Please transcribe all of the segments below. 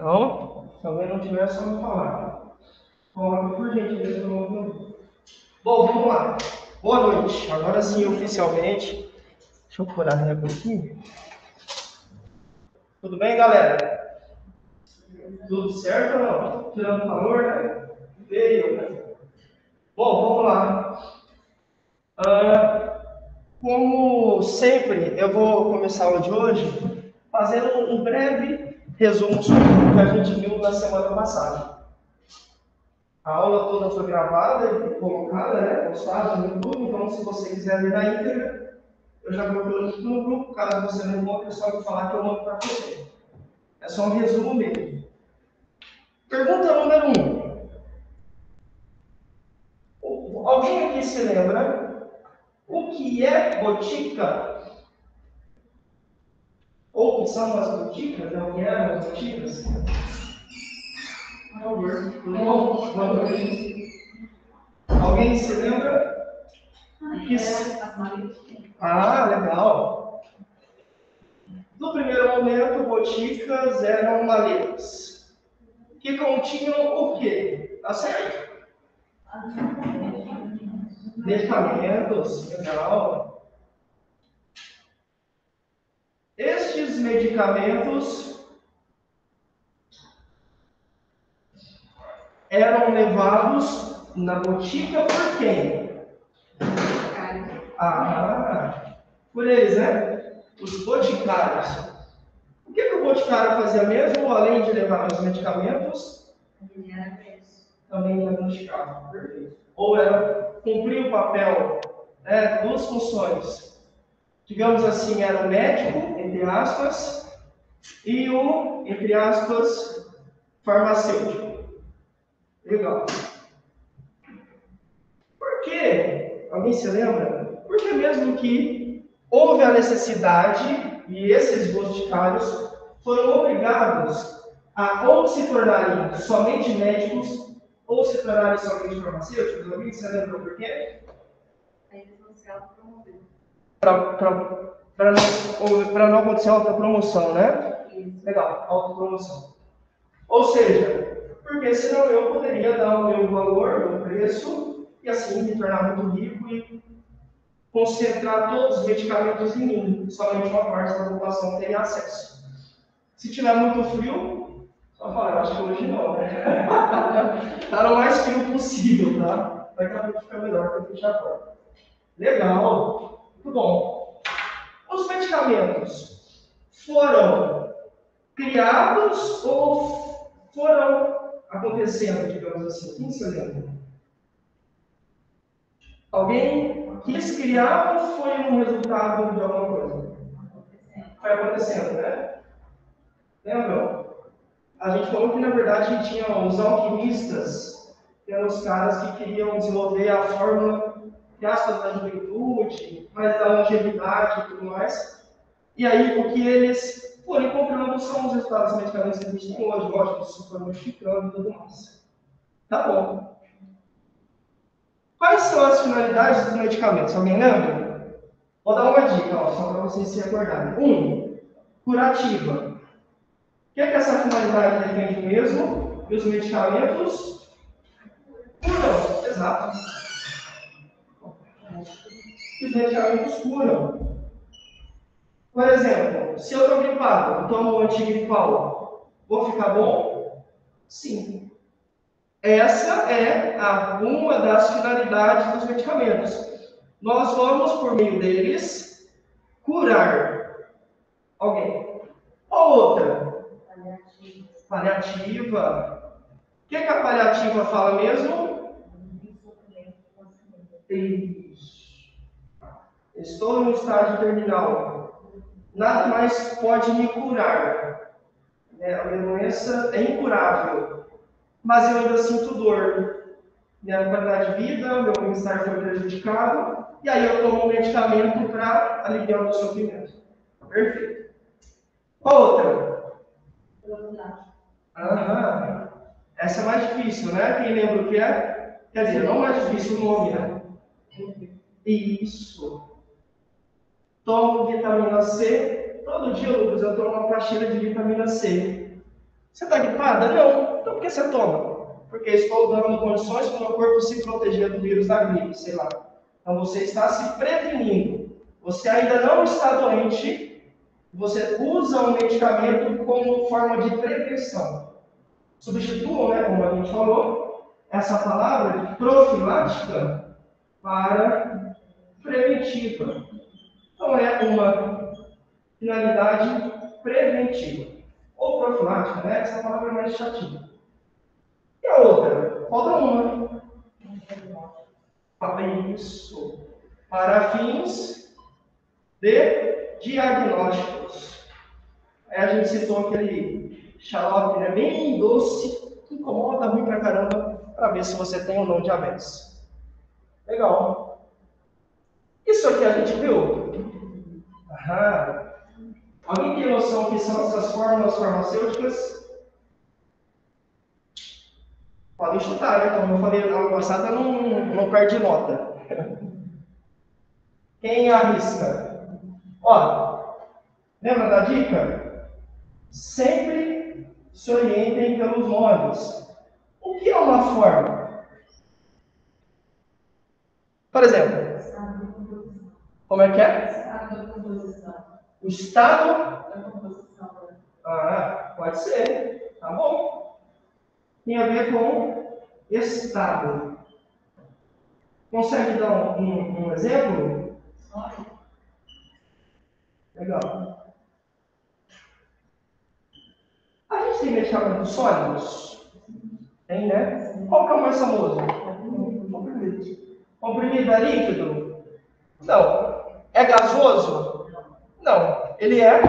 Então, se alguém não tiver, é só me falar. Coloca por gentileza no ouvido. Bom, vamos lá. Boa noite. Agora sim, oficialmente. Deixa eu furar a régua aqui. Tudo bem, galera? Tudo certo ou não? Tirando calor, né? Veio, né? Bom, vamos lá. Uh, como sempre, eu vou começar a aula de hoje fazendo um breve resumo sobre o que a gente viu na semana passada. A aula toda foi gravada e colocada, né, postada no YouTube, então se você quiser ver na íntegra, eu já coloquei link no grupo, caso você não encontre, é só me falar que eu mando para você. É só um resumo mesmo. Pergunta número 1. Um. Alguém aqui se lembra o que é botica? Ou que são as boticas? Não, que eram as boticas? Por favor. Alguém se lembra? Que... Ah, legal. No primeiro momento, boticas eram maletas que continham o quê? Tá certo? Medicamentos, legal. Medicamentos eram levados na botica por quem? Ah, por eles, né? Os boticários. O que, que o boticário fazia mesmo, além de levar os medicamentos? Também diagnosticava. Perfeito. Ou era cumprir o papel, né, duas funções. Digamos assim, era o médico, entre aspas, e o, entre aspas, farmacêutico. Legal. Por quê? Alguém se lembra? Porque mesmo que houve a necessidade e esses boticários foram obrigados a ou se tornarem somente médicos ou se tornarem somente farmacêuticos. Alguém se lembra por quê? Para não, não acontecer autopromoção, né? Legal, autopromoção. Ou seja, porque senão eu poderia dar o meu valor, o meu preço, e assim me tornar muito rico e concentrar todos os medicamentos em mim. Somente uma parte da população teria acesso. Se tiver muito frio, só falar, eu acho que hoje não, né? tá no mais frio possível, tá? Daqui a pouco fica melhor para fechar a porta. Legal, muito bom. Os medicamentos foram criados ou foram acontecendo, digamos assim? Quem se lembra? Alguém quis criar ou foi um resultado de alguma coisa? Foi acontecendo, né? Lembram? A gente falou que na verdade tinha os alquimistas, que eram os caras que queriam desenvolver a fórmula gastas da juventude, mais da longevidade e tudo mais. E aí o que eles Porém, comprando são os resultados dos medicamentos que a gente tem hoje, lógico, super modificando e tudo mais. Tá bom. Quais são as finalidades dos medicamentos? Alguém lembra? Vou dar uma dica, ó, só para vocês se acordarem. Um, curativa. O que, é que essa finalidade depende mesmo? E os medicamentos curam. Exato. Os medicamentos curam. Por exemplo, se eu estou gripado, tomo um antigripal, vou ficar bom? Sim. Essa é a, uma das finalidades dos medicamentos. Nós vamos, por meio deles, curar alguém. Ou outra. Paliativa. Paliativa. O que, que a paliativa fala mesmo? Isso. Estou no estágio terminal nada mais pode me curar. Né? A minha doença é incurável, mas eu ainda sinto dor. Minha qualidade de vida, meu bem-estar foi prejudicado, e aí eu tomo um medicamento para aliviar o meu sofrimento. Perfeito. Qual outra? Aham. Essa é mais difícil, né? Quem lembra o que é? Quer dizer, não mais difícil o nome, né? Isso tomo vitamina C. Todo dia, Lucas, eu tomo uma pastilha de vitamina C. Você está gripada? Não. Então por que você toma? Porque estou dando condições para o meu corpo se proteger do vírus da gripe, sei lá. Então você está se prevenindo. Você ainda não está doente, você usa o medicamento como forma de prevenção. Substituam, né, como a gente falou, essa palavra profilática para preventiva. Então é uma finalidade preventiva. Ou profilática, né? Essa palavra é mais chatinha. E a outra? Falta uma. Isso. Para fins de diagnósticos. Aí a gente citou aquele xarope, né? Bem doce, que incomoda muito pra caramba, para ver se você tem ou não diabetes. Legal. Isso aqui a gente viu? Aham. Alguém tem noção que são essas fórmulas farmacêuticas? Podem chutar, né? Como eu falei na passada, não, não perde nota. Quem arrisca? Ó, lembra da dica? Sempre se orientem pelos nomes. O que é uma forma? Por exemplo, como é que é? O estado. Ah, pode ser. Tá bom. Tem a ver com estado. Consegue dar um, um, exemplo? Legal. A gente tem medicamentos sólidos? Tem, né? Qual que é o mais famoso? Comprimido. Comprimido é líquido? Não. É gasoso? Não, ele é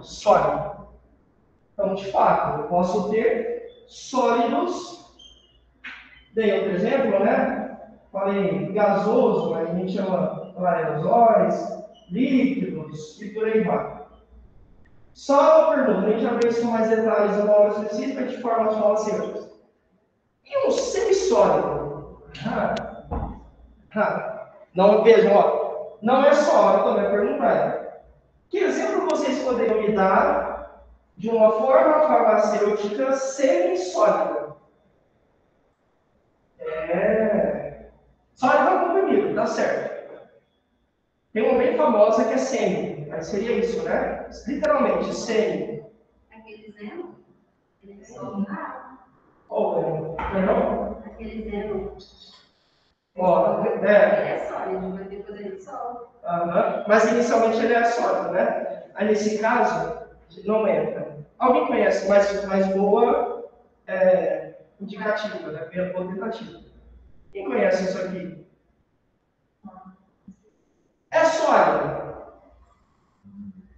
sólido. Então, de fato, eu posso ter sólidos. Dei outro exemplo, né? Falei gasoso, mas a gente chama aerosóis, líquidos e por aí vai. Só uma pergunta, a gente já vê isso com mais detalhes uma aula específica de formas farmacêuticas. E um semissólido? Ah, ah, não vejam, ó, não é só, eu também perguntar. Que exemplo vocês poderiam me dar de uma forma farmacêutica semi-sólida? É. Sólida é comprimido, tá certo. Tem uma bem famosa que é semi. Aí seria isso, né? Literalmente, semi. Aquele zero? Ele é só um Qual é? Perdão? Aquele zero. Ó, Ele é. é sólido, mas depois ele solta. Aham. Mas inicialmente ele é sólido, né? Aí nesse caso, não entra. Alguém conhece mais, mais boa é, indicativa, né? Primeira boa tentativa. Quem conhece isso aqui? É sólido.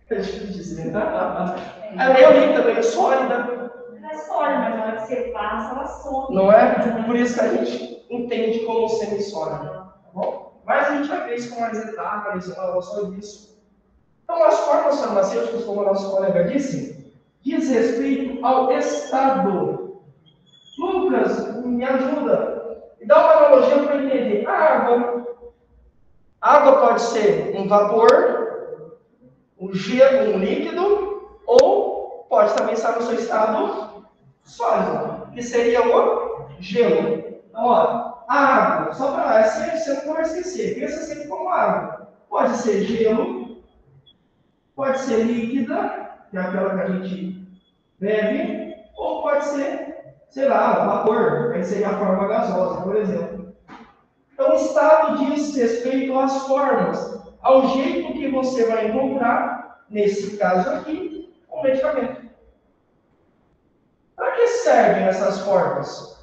É difícil dizer. A Leonin também é sólida. Ela é sólida, mas na hora que você passa, ela some. Não é? Por isso que a gente entende como semi-sólida. Tá bom? Mas a gente ver isso com mais detalhes, aula só disso. Então, as formas farmacêuticas, como o nosso colega disse, diz respeito ao estado. Lucas, me ajuda. Me dá uma analogia para entender. A água. A água pode ser um vapor, um gelo, um líquido, ou pode também estar no seu estado sólido, que seria o gelo. Ó, água, só para assim você não vai esquecer, pensa sempre como água. Pode ser gelo, pode ser líquida, que é aquela que a gente bebe, ou pode ser, sei lá, vapor, aí seria a forma gasosa, por exemplo. Então, o estado diz respeito às formas, ao jeito que você vai encontrar, nesse caso aqui, o um medicamento. Para que servem essas formas?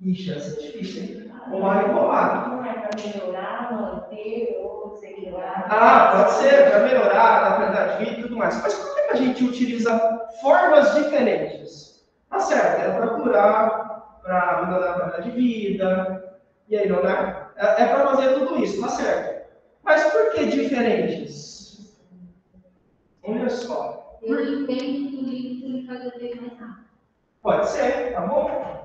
Ixi, essa é difícil, hein? O Mário Pomar. Não é para melhorar, manter ou sei lá. Ah, pode ser, para melhorar a qualidade de vida e tudo mais. Mas por que a gente utiliza formas diferentes? Tá certo, é para curar, para melhorar a qualidade de vida, e aí não é? É, é para fazer tudo isso, tá certo. Mas por que diferentes? Olha só. Ele entende que o líquido ele faz efeito mais rápido. Pode ser, tá bom?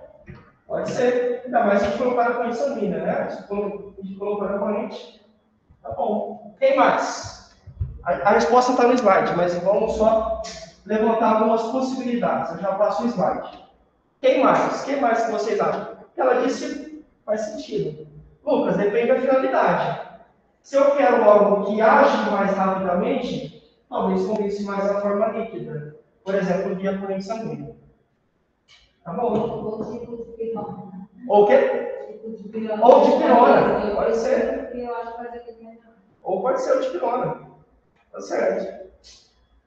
Pode ser. Ainda mais se a gente colocar na corrente sanguínea, né? Se a gente colocar corrente, tá bom. Tem mais? A, a resposta está no slide, mas vamos só levantar algumas possibilidades. Eu já passo o slide. Quem mais? Quem mais que vocês acham? Ela disse faz sentido. Lucas, depende da finalidade. Se eu quero algo que age mais rapidamente, talvez convença mais a forma líquida. Por exemplo, via corrente sanguínea. Tá bom? Ou tipo de pirona. Ou o quê? Tipo de pirona. Ou de pirona. Pode ser. Eu acho que faz aquele melhor. Ou pode ser o de pirona. Tá certo.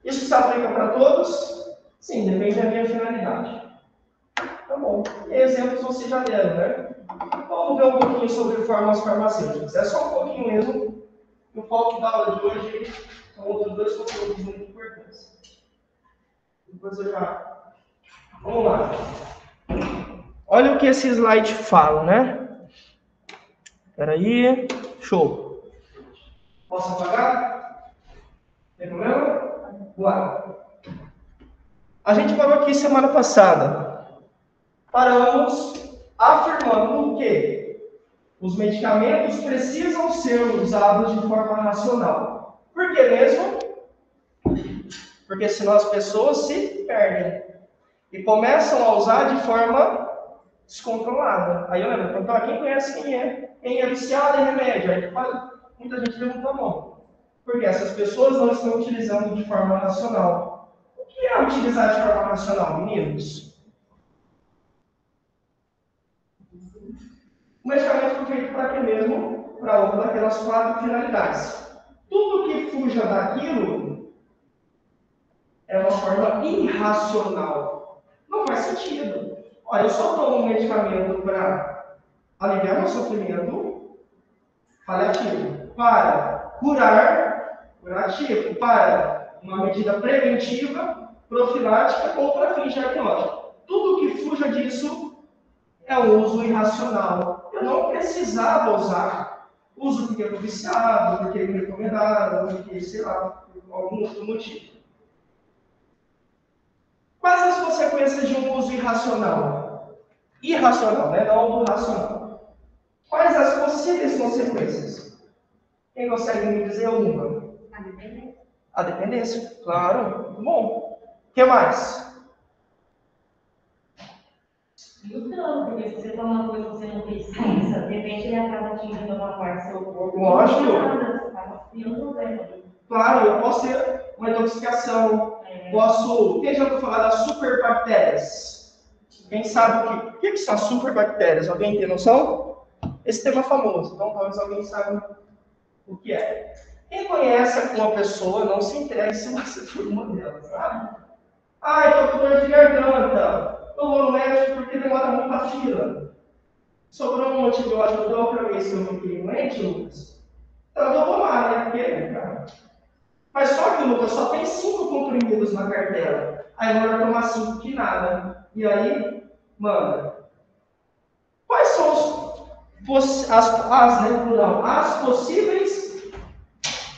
Isso se aplica para todos? Sim, depende da minha finalidade. Tá bom. E exemplos vocês já deram, né? Vamos ver um pouquinho sobre fórmulas farmacêuticas. É só um pouquinho mesmo. O foco da aula de hoje são outros dois conteúdos muito importantes. Depois eu já. Vamos lá. Olha o que esse slide fala, né? Espera aí. Show. Posso apagar? Tem problema? Vamos lá. A gente parou aqui semana passada. Paramos afirmando que os medicamentos precisam ser usados de forma racional. Por que mesmo? Porque senão as pessoas se perdem e começam a usar de forma descontrolada. Aí eu lembro, então, quem conhece quem é? Quem é viciado em remédio? Aí muita gente levanta a mão. Porque essas pessoas não estão utilizando de forma racional. O que é utilizar de forma racional, meninos? O medicamento foi feito para quê mesmo? Para uma daquelas quatro finalidades. Tudo que fuja daquilo é uma forma irracional. Não faz sentido. Olha, eu só tomo um medicamento para aliviar meu sofrimento paliativo, para curar, curativo, para uma medida preventiva, profilática ou para fim diagnóstico. Tudo que fuja disso é uso irracional. Eu não precisava usar. Uso porque eu viciado, porque me recomendaram, porque, sei lá, por algum outro motivo. Quais as consequências de um uso irracional? Irracional, né? Não do racional. Quais as possíveis consequências? Quem consegue me dizer uma? A dependência. A dependência, claro. Muito bom. O que mais? E o dano, porque se você toma uma coisa que você não precisa, de repente ele acaba atingindo uma parte do seu corpo. Lógico. Problema. Claro, eu posso ter uma intoxicação, posso. Quem já ouviu falar das superbactérias? Quem sabe o que, o que são as superbactérias? Alguém tem noção? Esse tema é famoso, então talvez alguém saiba o que é. Quem conhece uma pessoa, não se entregue se você for uma delas, sabe? Eu tô com dor de garganta. Eu vou no médico porque demora muito a fila. Sobrou um antibiótico da outra vez que eu fiquei doente, Lucas. Então eu vou tomar, né? Porque, cara. Mas só que, Lucas, só tem cinco comprimidos na cartela. Aí melhor tomar cinco que nada. E aí, manda. Quais são os, as, as, né, plural, as possíveis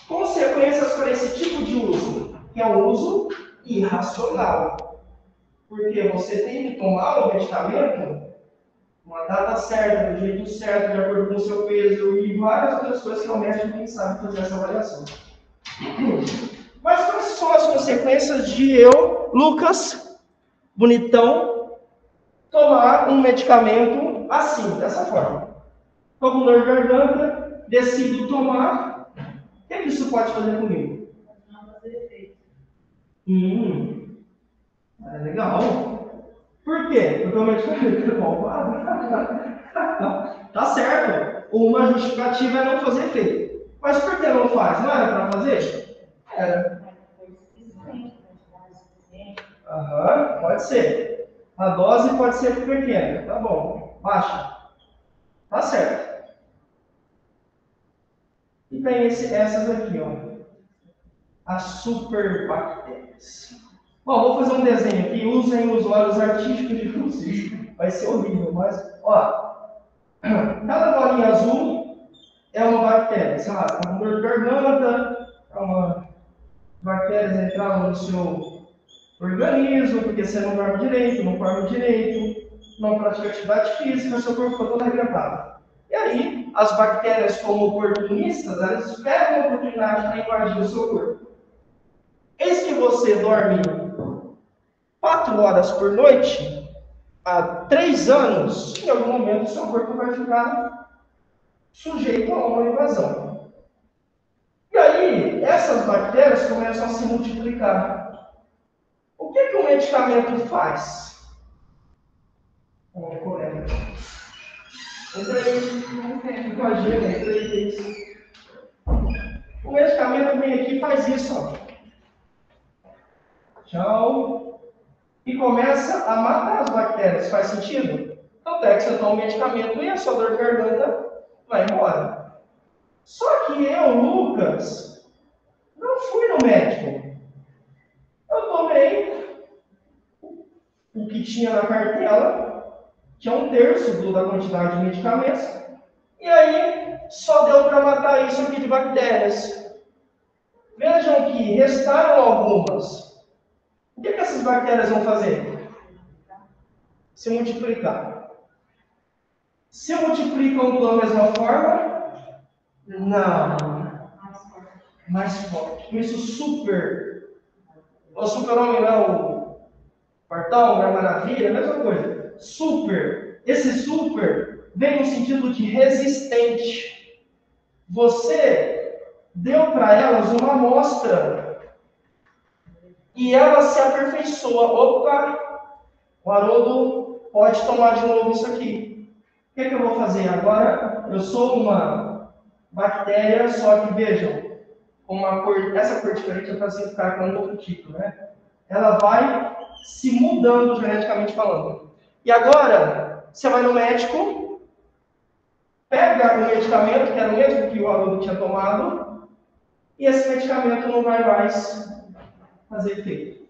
consequências para esse tipo de uso? Que é o uso irracional. Porque você tem que tomar o medicamento uma data certa, do jeito certo, de acordo com o seu peso e várias outras coisas que o médico quem sabe fazer essa avaliação. Mas quais são as consequências de eu, Lucas, bonitão, tomar um medicamento assim, dessa forma? Estou com dor de garganta, decido tomar, o que, é que isso pode fazer comigo? Hum, é legal. Por quê? Porque o medicamento é tá certo. Uma justificativa é não fazer efeito. Mas por que não faz? Não era para fazer? Era. Aham, pode ser. A dose pode ser pequena, tá bom. Baixa. Tá certo. E tem esse- essas aqui, ó. As superbactérias. Bom, vou fazer um desenho aqui. Usem os olhos artísticos de vocês. Vai ser horrível, mas, ó. Cada bolinha azul é uma bactéria. Sei lá, tá com dor de garganta, é uma bactérias entraram no seu organismo, porque você não dorme direito, não come direito, não pratica atividade física, seu corpo fica todo arrebentado. E aí, as bactérias, como oportunistas, elas pegam a oportunidade para invadir o seu corpo. Eis que você dorme quatro horas por noite, há três anos, em algum momento seu corpo vai ficar sujeito a uma invasão. E aí, essas bactérias começam a se multiplicar. O que, que o medicamento faz? Correndo. Entra aí, imagina, entra aí, O medicamento vem aqui e faz isso, ó. Tchau. E começa a matar as bactérias. Faz sentido? Então, é que você toma um medicamento e a sua dor de garganta vai embora. Só que eu, Lucas, não fui no médico. Eu tomei o que tinha na cartela, que é um terço da quantidade de medicamentos, e aí só deu para matar isso aqui de bactérias. Vejam que restaram algumas. O que, que essas bactérias vão fazer? Se multiplicar. Se multiplicam da mesma forma? Não. Mais forte. Isso super. O super-homem lá, o Quartão, a Maravilha, a mesma coisa. Super. Esse super vem no sentido de resistente. Você deu para elas uma amostra e ela se aperfeiçoa. Opa, o Haroldo pode tomar de novo isso aqui. Que, é que eu vou fazer? Agora eu sou uma bactéria, só que vejam, uma cor, essa cor diferente é para ficar com um outro tipo, né? Ela vai se mudando geneticamente falando. E agora, você vai no médico, pega o medicamento, que era o mesmo que o aluno tinha tomado, e esse medicamento não vai mais fazer efeito.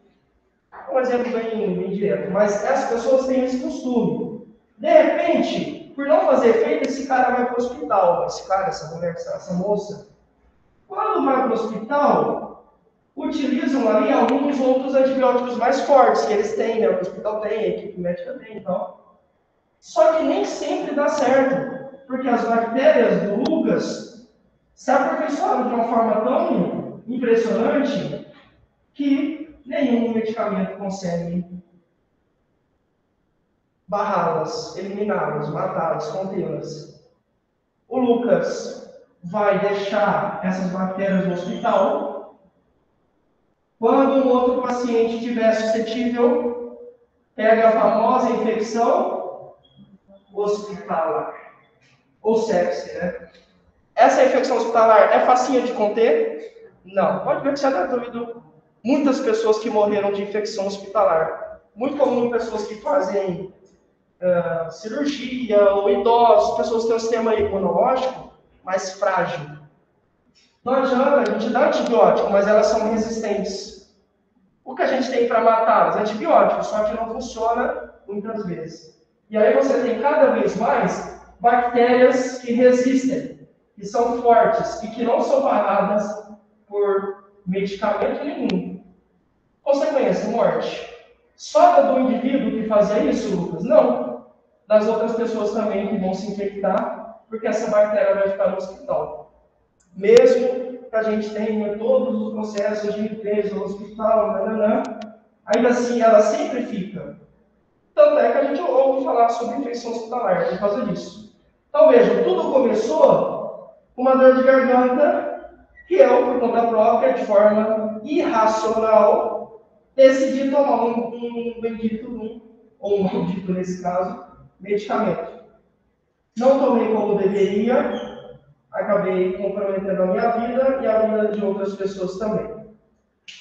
Um exemplo bem, bem direto, mas essas pessoas têm esse costume. De repente, por não fazer efeito, esse cara vai para o hospital. Esse cara, essa mulher, essa moça. Quando vai para o hospital, utilizam ali alguns outros antibióticos mais fortes que eles têm, né? O hospital tem, a equipe médica tem, então. Só que nem sempre dá certo, porque as bactérias do Lucas se aperfeiçoaram de uma forma tão impressionante que nenhum medicamento consegue barrá-las, eliminá-las, matá-las, contê-las. O Lucas vai deixar essas bactérias no hospital. Quando um outro paciente estiver suscetível, pega a famosa infecção hospitalar, ou sepse, né? Essa infecção hospitalar é facinha de conter? Não. Pode ver que já deve Muitas pessoas que morreram de infecção hospitalar. Muito comum pessoas que fazem cirurgia, ou idosos, pessoas que têm um sistema imunológico mais frágil. Não adianta, a gente dá antibiótico, mas elas são resistentes. O que a gente tem para matá-las? Antibióticos, só que não funciona muitas vezes. E aí você tem cada vez mais bactérias que resistem, que são fortes e que não são barradas por medicamento nenhum. Consequência, morte. Só do indivíduo que fazia isso, Lucas? Não. Das outras pessoas também que vão se infectar, porque essa bactéria vai ficar no hospital. Mesmo que a gente tenha todos os processos de limpeza no hospital, nananã, ainda assim ela sempre fica. Tanto é que a gente ouve falar sobre infecção hospitalar por causa disso. Então vejam, tudo começou com uma dor de garganta que eu, por conta própria, de forma irracional, decidi tomar um, um bendito, um, ou um maldito nesse caso, medicamento. Não tomei como deveria, acabei comprometendo a minha vida e a vida de outras pessoas também.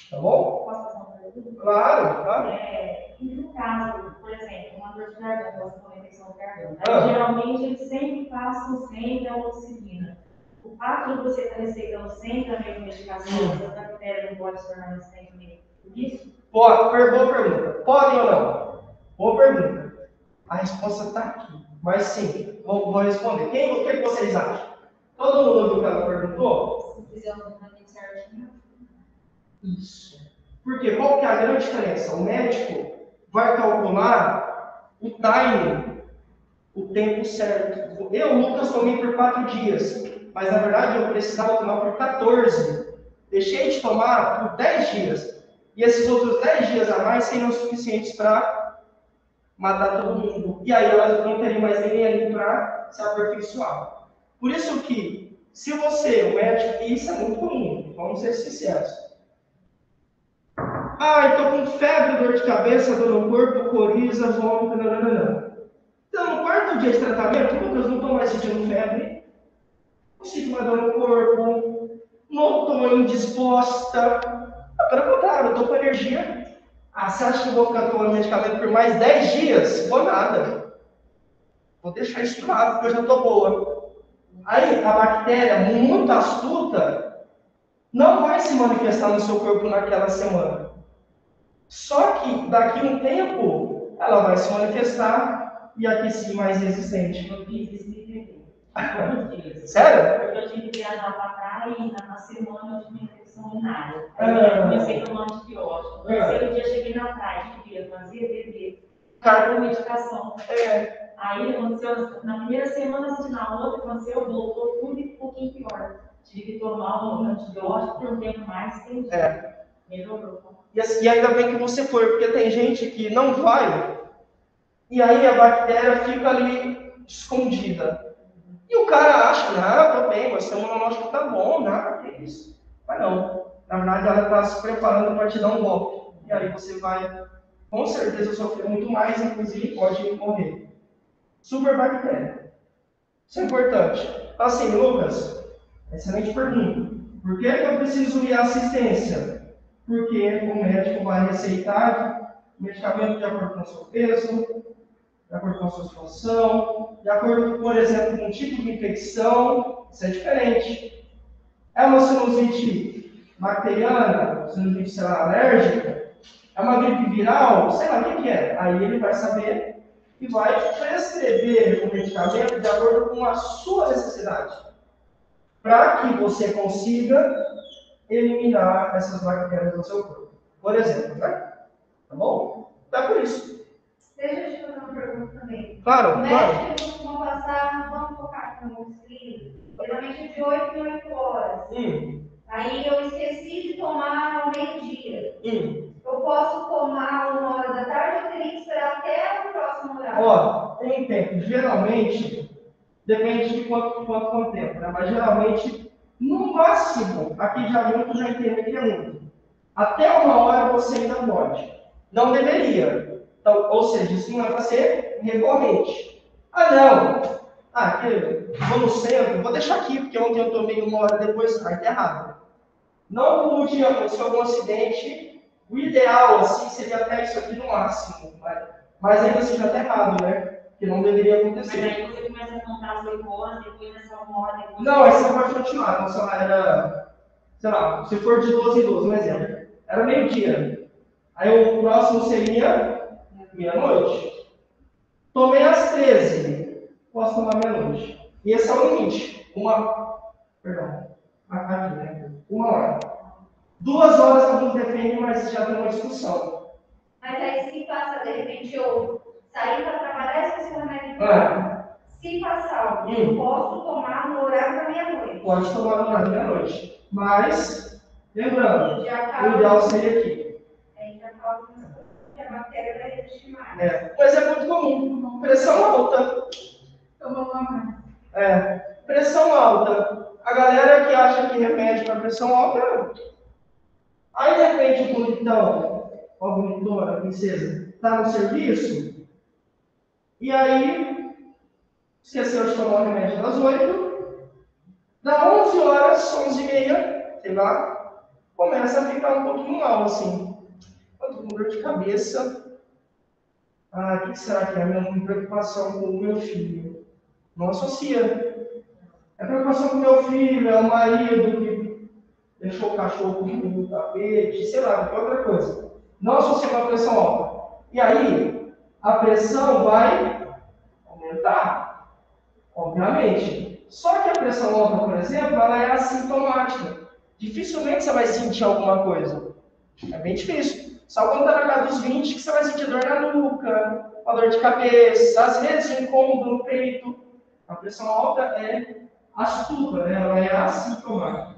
Tá bom? Posso fazer uma pergunta? Claro, claro. É, e no caso, por exemplo, uma dor de garganta, você falou infecção de garganta, Ah. geralmente eles sempre passam sempre a oxigina. O fato de você estar receitando sempre a mesma medicação, essa bactéria não pode se tornar resistente por isso? Pode, boa pergunta. Podem ou não? Boa pergunta. A resposta está aqui. Mas sim, vou, vou responder. Quem, o que vocês acham? Todo mundo ouviu o que ela perguntou? Se fizer um certinho. Isso. Porque qual que é a grande diferença? O médico vai calcular o timing, o tempo certo. Eu, Lucas, tomei por quatro dias, mas na verdade eu precisava tomar por 14. Deixei de tomar por 10 dias. E esses outros 10 dias a mais seriam suficientes para matar todo mundo. E aí elas não teriam mais ninguém ali para se aperfeiçoar. Por isso que, se você, o médico, e isso é muito comum, vamos ser sinceros. Ah, estou com febre, dor de cabeça, dor no corpo, coriza, vômito, não. Então, no quarto dia de tratamento, Lucas, não estou mais sentindo febre, não sinto mais dor no corpo, não estou indisposta. Ah, pelo contrário, estou com energia. Ah, você acha que eu vou ficar tomando medicamento por mais 10 dias? Vou nada. Vou deixar isso de lado, porque eu já estou boa. Aí, a bactéria, muito astuta, não vai se manifestar no seu corpo naquela semana. Só que, daqui a um tempo, ela vai se manifestar e aqui sim mais resistente. Eu fiz isso peguei. Sério? Porque eu tive que viajar para cá e na semana eu tive infecção urinária. Ah. Comecei a tomar antibiótico. No Ah. terceiro dia cheguei na queria fazer, beber. Cara. Cara, medicação. É, Aí aconteceu, na primeira semana, assim, na outra, aconteceu, voltou tudo e um pouquinho pior. Tive que tomar um antibiótico por um tempo mais, tem é. Melhorou. E, assim, e ainda bem que você foi, porque tem gente que não vai, e aí a bactéria fica ali escondida. E o cara acha, não, tô bem, mas seu imunológico tá bom, nada, que isso. Mas não. Na verdade, ela está se preparando para te dar um golpe. E aí você vai, com certeza, sofrer muito mais, inclusive pode morrer. Superbactéria. Isso é importante. Assim, Lucas, excelente pergunta. Por que, eu preciso ir à assistência? Porque o médico vai receitar medicamento de acordo com o seu peso, de acordo com a sua situação, de acordo, por exemplo, com o tipo de infecção, isso é diferente. É uma sinusite bacteriana, sinusite, sei lá, alérgica, é uma gripe viral, sei lá o que, que é. Aí ele vai saber e vai prescrever o medicamento de acordo com a sua necessidade, para que você consiga eliminar essas bactérias do seu corpo. Por exemplo, né? Tá bom? Tá por isso. Deixa eu te fazer uma pergunta também. Claro, O claro. costuma passar, vamos focar mosquito, geralmente de 8 em 8 horas. Hum, Aí eu esqueci de tomar ao meio-dia. hum. Eu posso tomar uma hora da tarde ou teria que esperar até o próximo horário? Ó, tem tempo. Geralmente, depende de quanto, quanto, quanto tempo, né? Mas geralmente, no máximo, aqui já muito, já entende que é muito. Até uma hora você ainda pode. Não deveria. Então, ou seja, isso não é para ser recorrente. Ah, não. Ah, aqui, vou no centro, vou deixar aqui, porque ontem eu tomei uma hora depois, aí tá errado. Não por dia, aconteceu algum acidente, o ideal, assim, seria até isso aqui no máximo. Mas, mas ainda assim já tá errado, né? Que não deveria Mas acontecer. aí você começa a contar as 8 horas, depois dessa uma hora, depois. Não, aí você pode continuar. Então, sei lá, era, sei lá, se for de 12 em 12, um exemplo. Era meio-dia. Aí o próximo seria meia-noite. Tomei às 13. Posso tomar meia-noite. E esse é o limite. Uma. Perdão. Aqui, né? Uma hora. Duas horas alguns defendem, mas já tem uma discussão. Mas aí se passa, de repente, eu sair para trabalhar e esqueci o remédio. Ah, Se passar, Hum. eu posso tomar no horário da meia-noite. pode tomar no horário da meia-noite. Mas, lembrando, o ideal seria aqui. aí já acaba que a bactéria vai resistir mais. É, mas é muito comum. Pressão alta. Uma É, pressão alta. A galera que acha que remédio para pressão alta. Aí de repente o bonitão, ó, bonitona, princesa, tá no serviço. E aí esqueceu de tomar o remédio das 8. Da 11 horas, 11 e meia, sei lá, começa a ficar um pouquinho mal, assim. Tô com dor de cabeça. Ah, o que será que é a minha preocupação com o meu filho? Não associa. É preocupação com meu filho, é o marido que deixou o cachorro no tapete, sei lá, qualquer outra coisa. Não associa com a pressão alta. E aí, a pressão vai aumentar, obviamente. Só que a pressão alta, por exemplo, ela é assintomática. Dificilmente você vai sentir alguma coisa. É bem difícil. Só quando está na casa dos 20 que você vai sentir dor na nuca, uma dor de cabeça, às vezes um incômodo no peito. A pressão alta é astuta, né? ela é assintomática.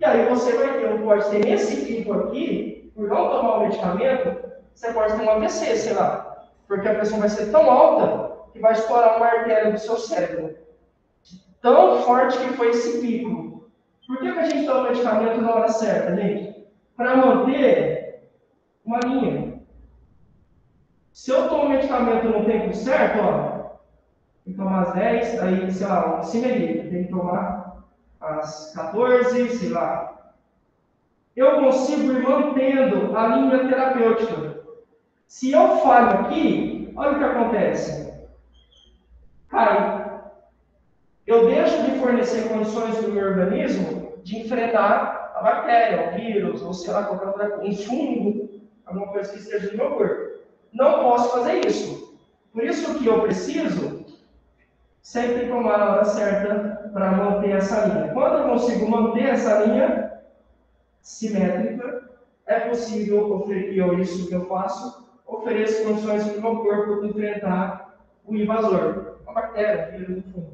E aí você vai ter, pode ter nesse pico aqui, por não tomar o medicamento, você pode ter um AVC, sei lá. Porque a pressão vai ser tão alta que vai estourar uma artéria do seu cérebro. Tão forte que foi esse pico. Por que, que a gente toma o medicamento na hora certa, gente? Para manter uma linha. Se eu tomo medicamento no tempo certo, ó, tem que tomar às 10, aí, sei lá, ensina ali, tem que tomar às 14, sei lá. Eu consigo ir mantendo a linha terapêutica. Se eu falho aqui, olha o que acontece. Cai. Eu deixo de fornecer condições para o meu organismo de enfrentar a bactéria, o vírus, ou sei lá, qualquer outra coisa, um fungo, alguma coisa que esteja no meu corpo. Não posso fazer isso. Por isso que eu preciso sempre tomar a hora certa para manter essa linha. Quando eu consigo manter essa linha simétrica, é possível oferecer eu isso que eu faço, ofereço condições para o meu corpo enfrentar o invasor, a bactéria, vírus do fungo.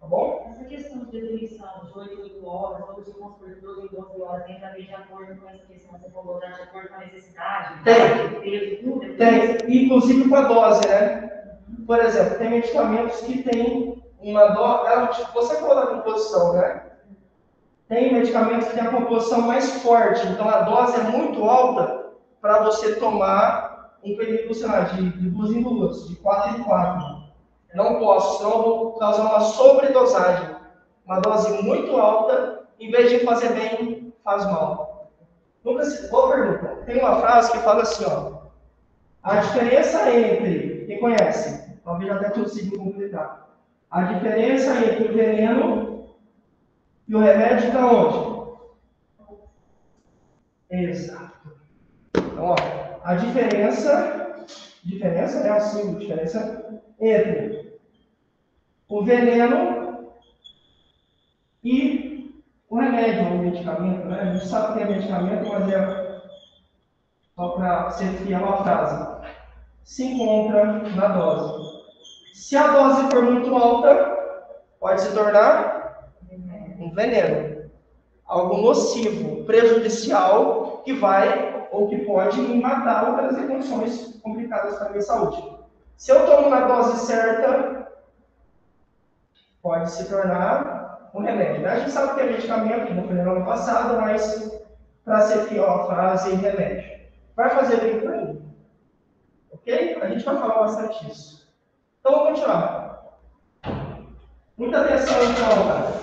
Tá bom? Essa questão de definição de 8 8 horas, ou de construir 12 em 12 horas, tem também de acordo com essa questão que você falou, de acordo com a necessidade, Tem. tudo? Tem, inclusive com a dose, né? Por exemplo, tem medicamentos que tem uma dose. Você falou da composição, né? Tem medicamentos que têm a composição mais forte, então a dose é muito alta para você tomar um lá, de, de duas em duas, de quatro em quatro. Não posso, senão vou causar uma sobredosagem. Uma dose muito alta, em vez de fazer bem, faz mal. Nunca se. Boa pergunta. Tem uma frase que fala assim, ó. A diferença entre. Quem conhece? Talvez até consiga completar. A diferença entre o veneno e o remédio está onde? Exato. Então, ó, a diferença. Diferença é assim, diferença entre o veneno e o remédio, o medicamento, né? A gente sabe que é medicamento, mas é só para ser fiel à frase. Se encontra na dose. Se a dose for muito alta, pode se tornar um veneno. Algo nocivo, prejudicial, que vai ou que pode me matar ou trazer condições complicadas para a minha saúde. Se eu tomo na dose certa, pode se tornar um remédio. Né? A gente sabe que é medicamento, não foi no ano passado, mas para ser à frase, remédio. Vai fazer bem para mim. Ok? A gente vai falar bastante disso. Então, vamos continuar. Muita atenção, então, cara.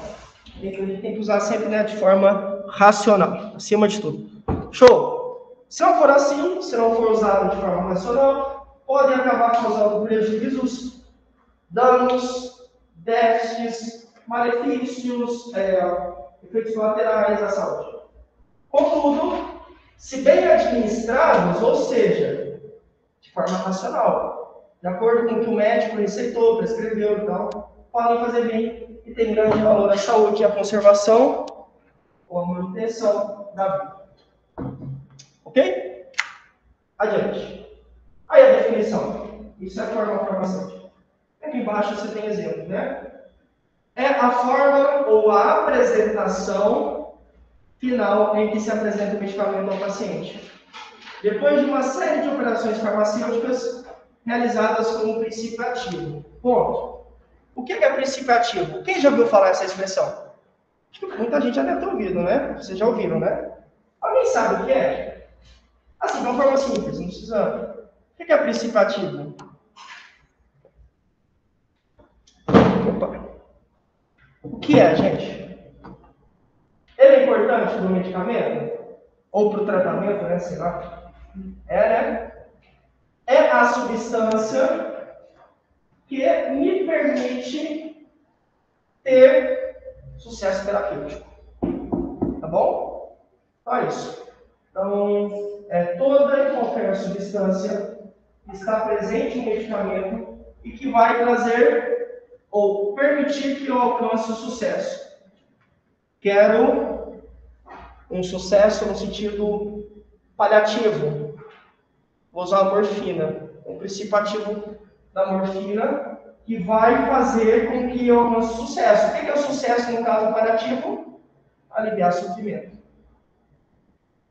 A gente tem que usar sempre né, de forma racional, acima de tudo. Show! Se não for assim, se não for usado de forma racional, podem acabar causando prejuízos, danos, déficits, malefícios, é, efeitos colaterais à saúde. Contudo, se bem administrados, ou seja, de forma racional, de acordo com o que o médico receitou, prescreveu e tal, podem fazer bem e tem grande valor à saúde e à conservação ou à manutenção da vida. Ok? Adiante. Aí a definição. Isso é a forma farmacêutica. Aqui embaixo você tem exemplo, né? É a forma ou a apresentação final em que se apresenta o medicamento ao paciente. Depois de uma série de operações farmacêuticas realizadas com o princípio ativo. Ponto. O que é princípio ativo? Quem já ouviu falar essa expressão? Acho que muita gente já deve ter ouvido, né? Vocês já ouviram, né? Alguém sabe o que é? Assim, de uma forma simples, não precisa. O que é princípio ativo? Opa. O que é, gente? Ele é importante para o medicamento? Ou para o tratamento, né? Sei lá. É, né? É a substância que me permite ter sucesso terapêutico. Tá bom? Então é isso. Então, é toda e qualquer substância que está presente no medicamento e que vai trazer ou permitir que eu alcance o sucesso. Quero um sucesso no sentido paliativo. Vou usar a morfina, o princípio ativo da morfina, que vai fazer com que eu alcance sucesso. O que é o sucesso no caso paliativo? Aliviar sofrimento.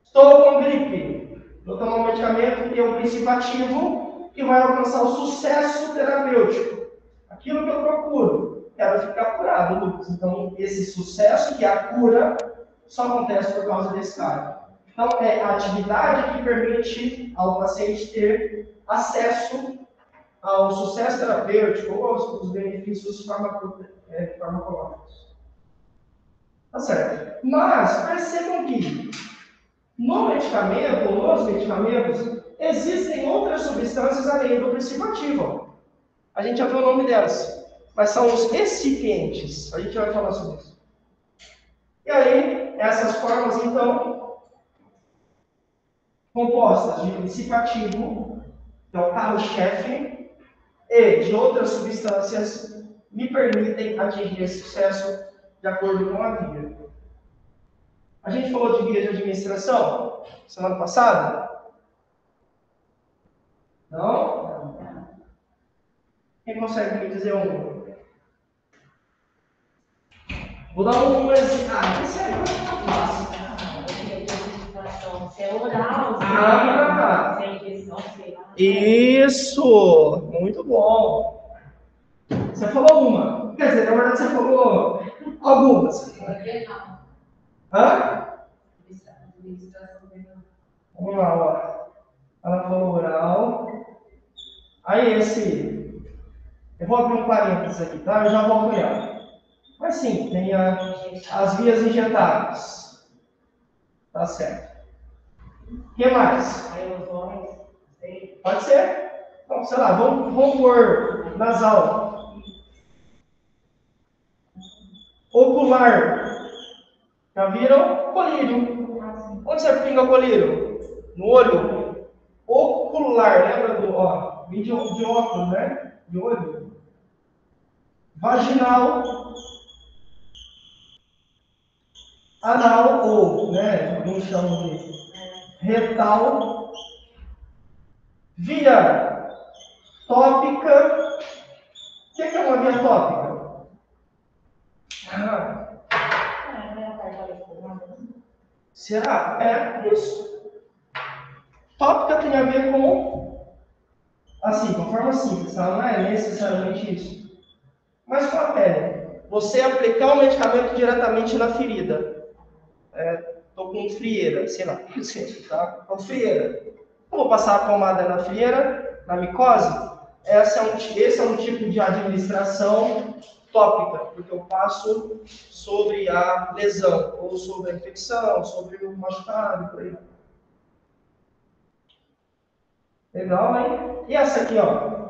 Estou com gripe. Vou tomar um medicamento que tem um princípio ativo que vai alcançar o sucesso terapêutico. Aquilo que eu procuro. Quero ficar curado, Lucas. Então, esse sucesso, que é a cura, só acontece por causa desse cara. Então, é a atividade que permite ao paciente ter acesso ao sucesso terapêutico ou aos benefícios é, farmacológicos. Tá certo. Mas, percebam que no medicamento, nos medicamentos, existem outras substâncias além do princípio ativo. A gente já viu o nome delas, mas são os recipientes. A gente vai falar sobre isso. E aí, essas formas, então, compostas de princípio ativo, que é o carro-chefe, e de outras substâncias, me permitem atingir esse sucesso de acordo com a via. A gente falou de via de administração semana passada? Não? Quem consegue me dizer um? Vou dar um exemplo. Ah, esse aí é fácil. Se é oral, se Ah. é injeção, sei lá. Isso! Muito bom. Você falou uma. Quer dizer, na verdade você falou algumas. Hã? Vamos lá, ó. Ela falou oral. Aí esse. Eu vou abrir um parênteses aqui, tá? Eu já vou olhar. Mas sim, tem a- as vias injetáveis. Tá certo. O que mais? Pode ser? Então, sei lá, vamos, vamos pôr nasal. Ocular. Já viram? Colírio. Onde você pinga colírio? No olho. Ocular, lembra do, ó, vem de, de óculos, né? De olho. Vaginal. Anal, ou, né? Alguns chamam de retal. Via tópica. O que é uma via tópica? Ah, é será? É isso. Tópica tem a ver com, assim, com forma simples, tá? não é necessariamente isso. Mas com a pele. Você aplicar o medicamento diretamente na ferida. Estou com frieira, sei lá, tá? Com frieira. Eu vou passar a pomada na frieira, na micose. Essa é um, esse é um tipo de administração tópica, porque eu passo sobre a lesão, ou sobre a infecção, sobre o machucado, por aí. Legal, hein? E essa aqui, ó.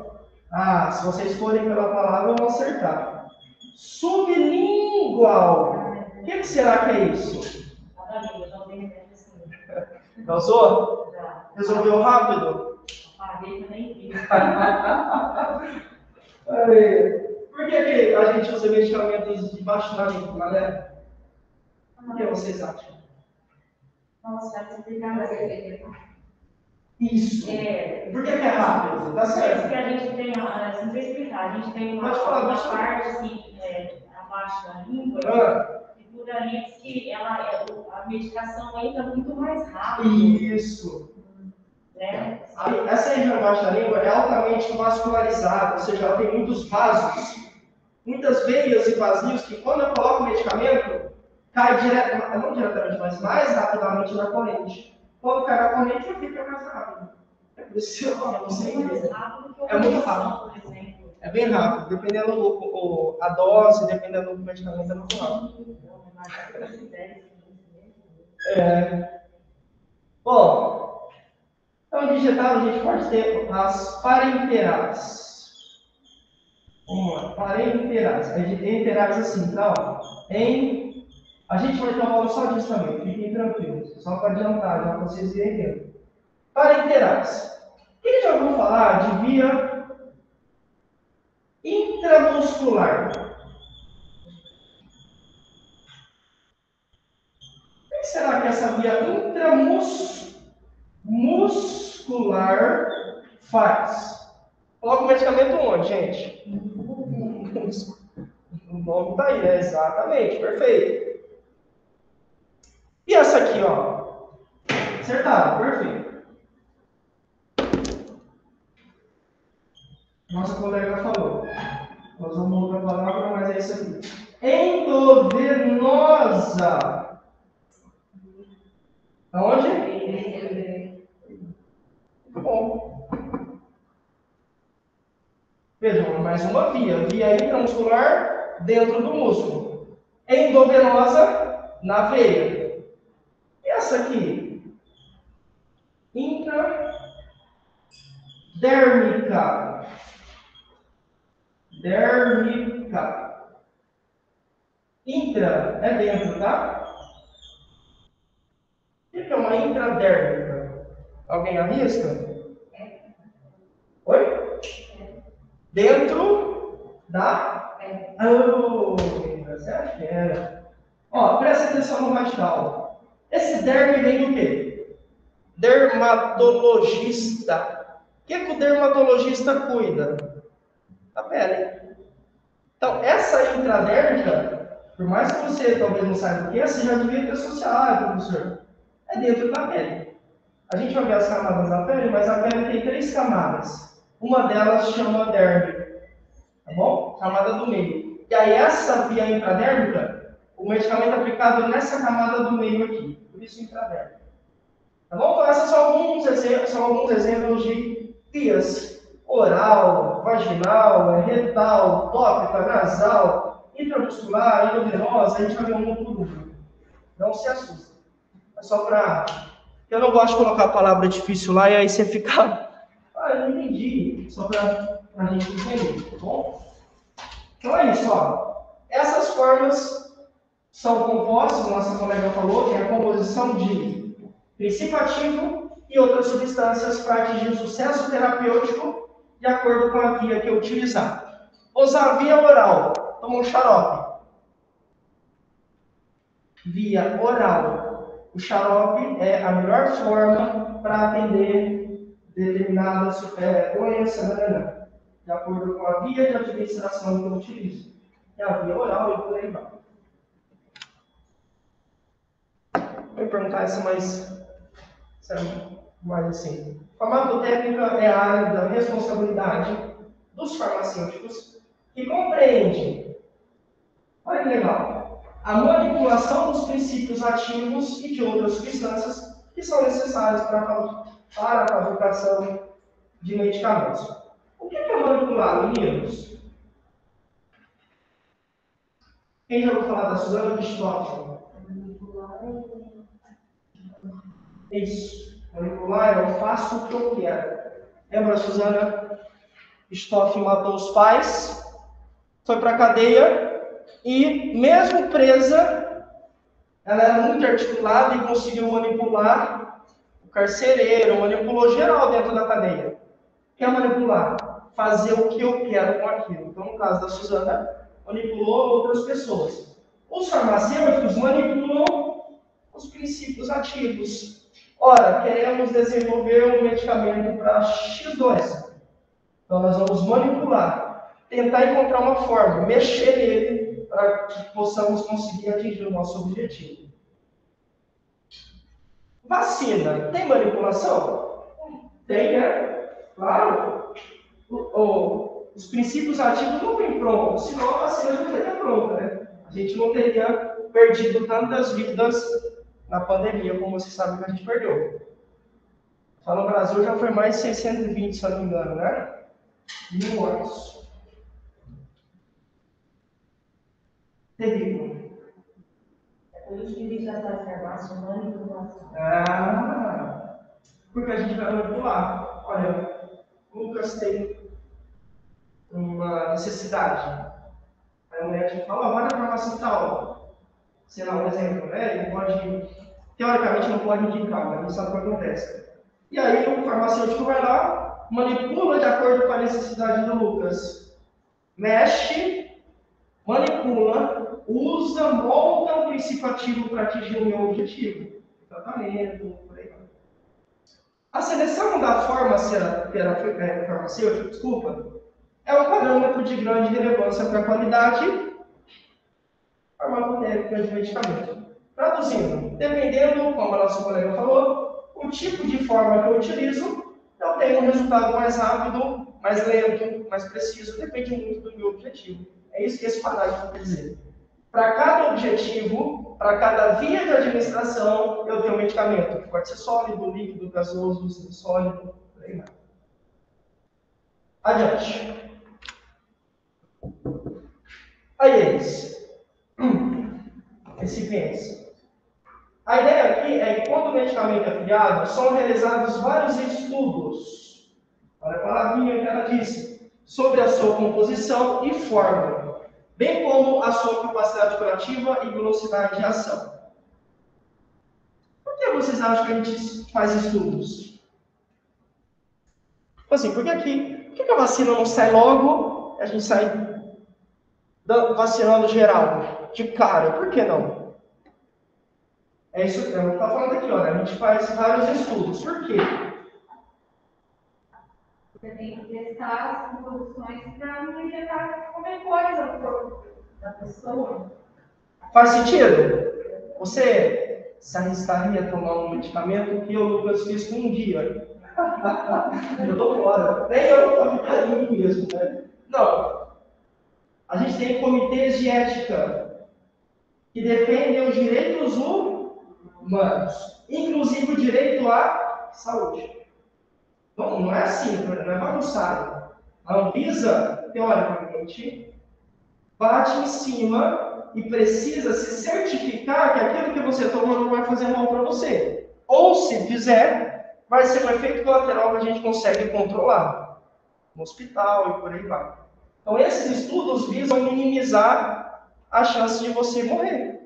Ah, se vocês forem pela palavra, vão acertar. Sublingual. O que, que será que é isso? Da língua, já usei remédio assim. Causou? Já Resolveu rápido? apaguei também vi. Por que, que a gente usa medicamentos debaixo da língua, galera? O que vocês acham? Nossa, já te explicar mais. Isso. É, Por que, que é rápido? Tá certo. que a gente tem, se não sei explicar, a gente tem uma, Pode falar, uma pode falar. parte assim, é, abaixo da língua, Ah, diz que ela, é, a medicação entra muito mais rápido, isso. né? Essa região abaixo da língua é altamente vascularizada, ou seja, ela tem muitos vasos, muitas veias e vazios que quando eu coloco o medicamento, cai direto, não diretamente, mas mais rapidamente na corrente. Quando cai na corrente, eu fico mais rápido. É por isso que eu falo, É muito rápido É muito rápido. É bem rápido, dependendo do o, a dose, dependendo do medicamento, é muito rápido. Mais rápido, 10, 15 meses. É. Bom, então digitado a gente pode ter as parenterais. Vamos lá, parenterais. A gente tem enterais assim, tá? Em, a gente vai ter uma aula só disso também, fiquem tranquilos, só para adiantar, já para vocês entenderem. Parenterais. Quem já ouviu falar de via intramuscular? será que essa via intramuscular faz? Coloca o medicamento onde, gente? No uhum. músculo. O nome tá aí, né? Exatamente, perfeito. E essa aqui, ó. Acertado, perfeito. Nossa colega falou. Nós vamos outra palavra, mas é isso aqui. Endovenosa. Aonde? Muito bom. Vejam, mais uma via. Via intramuscular dentro do músculo. Endovenosa na veia. E essa aqui? Intradérmica. Dérmica. Intra é dentro, tá? O que é uma intradérmica? Alguém arrisca? Oi? Dentro da. Oh, você é fera. Ó, presta atenção no radical. Esse derme vem do quê? Dermatologista. O que, que o dermatologista cuida? Da pele. Então, essa intradérmica, por mais que você talvez não saiba o que é, você já devia ter associado, professor. É dentro da pele. A gente vai ver as camadas da pele, mas a pele tem três camadas. Uma delas chama derme. Tá bom? Camada do meio. E aí, essa via intradérmica, o medicamento é aplicado nessa camada do meio aqui. Por isso, intradérmica. Tá bom? Então, esses são alguns exemplos, são alguns exemplos de vias oral, vaginal, é, retal, tópica, nasal, intramuscular, endovenosa, a gente vai ver um por um. Não se assusta. É só para. Eu não gosto de colocar a palavra difícil lá e aí você fica. Ah, eu não entendi. Só para a gente entender, tá bom? Então é isso, ó. Essas formas são compostas, nossa colega falou, que é a composição de princípio ativo e outras substâncias para atingir o sucesso terapêutico de acordo com a via que eu utilizar. Usar via oral, toma um xarope. Via oral. O xarope é a melhor forma para atender determinada é, doença, né, de acordo com a via de administração que eu utilizo. É a via oral e por aí vai. Vou perguntar essa mais. Mais assim. Farmacotécnica é a área da responsabilidade dos farmacêuticos que compreende, olha que legal, a manipulação dos princípios ativos e de outras substâncias que são necessárias para, a fabricação de medicamentos. O que é manipular, meninos? Quem já ouviu falar da Suzana Bistófilo? Isso. Manipular, eu faço o que eu quero. Lembra, Suzana? Stoff matou os pais, foi para a cadeia e, mesmo presa, ela era muito articulada e conseguiu manipular o carcereiro, manipulou geral dentro da cadeia. Quer manipular? Fazer o que eu quero com aquilo. Então, no caso da Suzana, manipulou outras pessoas. Os farmacêuticos manipulam os princípios ativos Ora, queremos desenvolver um medicamento para X doença. Então, nós vamos manipular, tentar encontrar uma forma, mexer nele para que possamos conseguir atingir o nosso objetivo. Vacina, tem manipulação? Tem, né? Claro. O, o, os princípios ativos não vêm prontos, senão a vacina já estaria pronta, né? A gente não teria perdido tantas vidas na pandemia, como vocês sabem que a gente perdeu. No Brasil já foi mais de 620, se não me engano, né? Mil mortos. Terrível. É por isso que diz essa farmácia manipulação. Ah, porque a gente vai manipular. Olha, Lucas tem uma necessidade. Aí o médico fala, olha a farmácia tal sei lá, um exemplo, né? Ele pode, teoricamente não pode indicar, mas não sabe o que acontece. E aí o farmacêutico vai lá, manipula de acordo com a necessidade do Lucas. Mexe, manipula, usa, molda o princípio ativo para atingir o meu objetivo. Tratamento, por aí vai. A seleção da farmacêutica, farmacêutica, desculpa, é um parâmetro de grande relevância para a qualidade farmacotécnica de medicamento. Traduzindo, dependendo, como a nossa colega falou, o tipo de forma que eu utilizo, eu tenho um resultado mais rápido, mais lento, mais preciso, depende muito do meu objetivo. É isso que esse parágrafo quer dizer. Para cada objetivo, para cada via de administração, eu tenho um medicamento, que pode ser sólido, líquido, gasoso, sólido, por aí vai. Adiante. Aí eles. Recipientes. A ideia aqui é que quando o medicamento é criado, são realizados vários estudos. Olha a palavrinha que ela disse. Sobre a sua composição e forma, bem como a sua capacidade curativa e velocidade de ação. Por que vocês acham que a gente faz estudos? Assim, porque aqui, por que a vacina não sai logo? A gente sai vacinando geral, de cara. Por que não? É isso que eu estou falando aqui, olha. A gente faz vários estudos. Por quê? Você tem que testar as composições para não injetar qualquer coisa no corpo da pessoa. Faz sentido? Você se arriscaria a tomar um medicamento que eu, Lucas, fiz com um dia? eu tô fora. Nem eu mim mesmo, né? Não. A gente tem comitês de ética que defendem os direitos humanos, inclusive o direito à saúde. Então, não é assim, não é bagunçado. A Anvisa, teoricamente, bate em cima e precisa se certificar que aquilo que você tomou não vai fazer mal para você. Ou, se fizer, vai ser um efeito colateral que a gente consegue controlar. No hospital e por aí vai. Então, esses estudos visam minimizar a chance de você morrer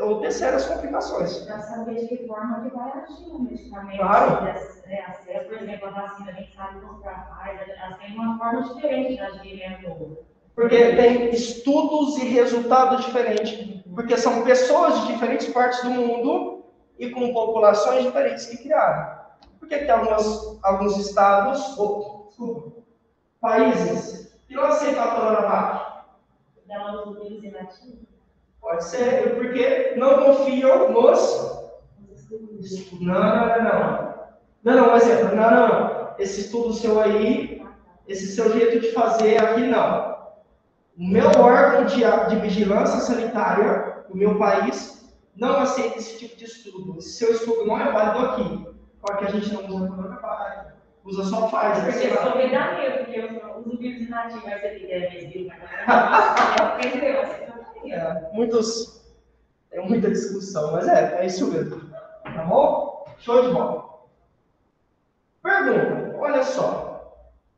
ou ter sérias complicações. Para saber de que forma que vai agir o medicamento. Claro. É, por exemplo, a vacina, a gente sabe mostrar mais, elas têm uma forma diferente de agir em Porque tem estudos e resultados diferentes. Porque são pessoas de diferentes partes do mundo e com populações diferentes que criaram. Por que, que alguns, alguns estados, ou, países que não aceitam a Coronavac? O vírus inativo? Pode ser, porque não confiam nos. Não, não, não, não. Não, não, um exemplo. Não, não. Esse estudo seu aí, esse seu jeito de fazer aqui, não. O meu órgão de, de vigilância sanitária, o meu país, não aceita esse tipo de estudo. Esse seu estudo não é válido aqui. Porque a gente não usa coronavirus. Usa só Pfizer. Porque eu sou verdadeiro, porque eu uso vírus inativo, mas você tem que é, muitos. Tem muita discussão, mas é, é isso mesmo. Tá bom? Show de bola. Pergunta, olha só.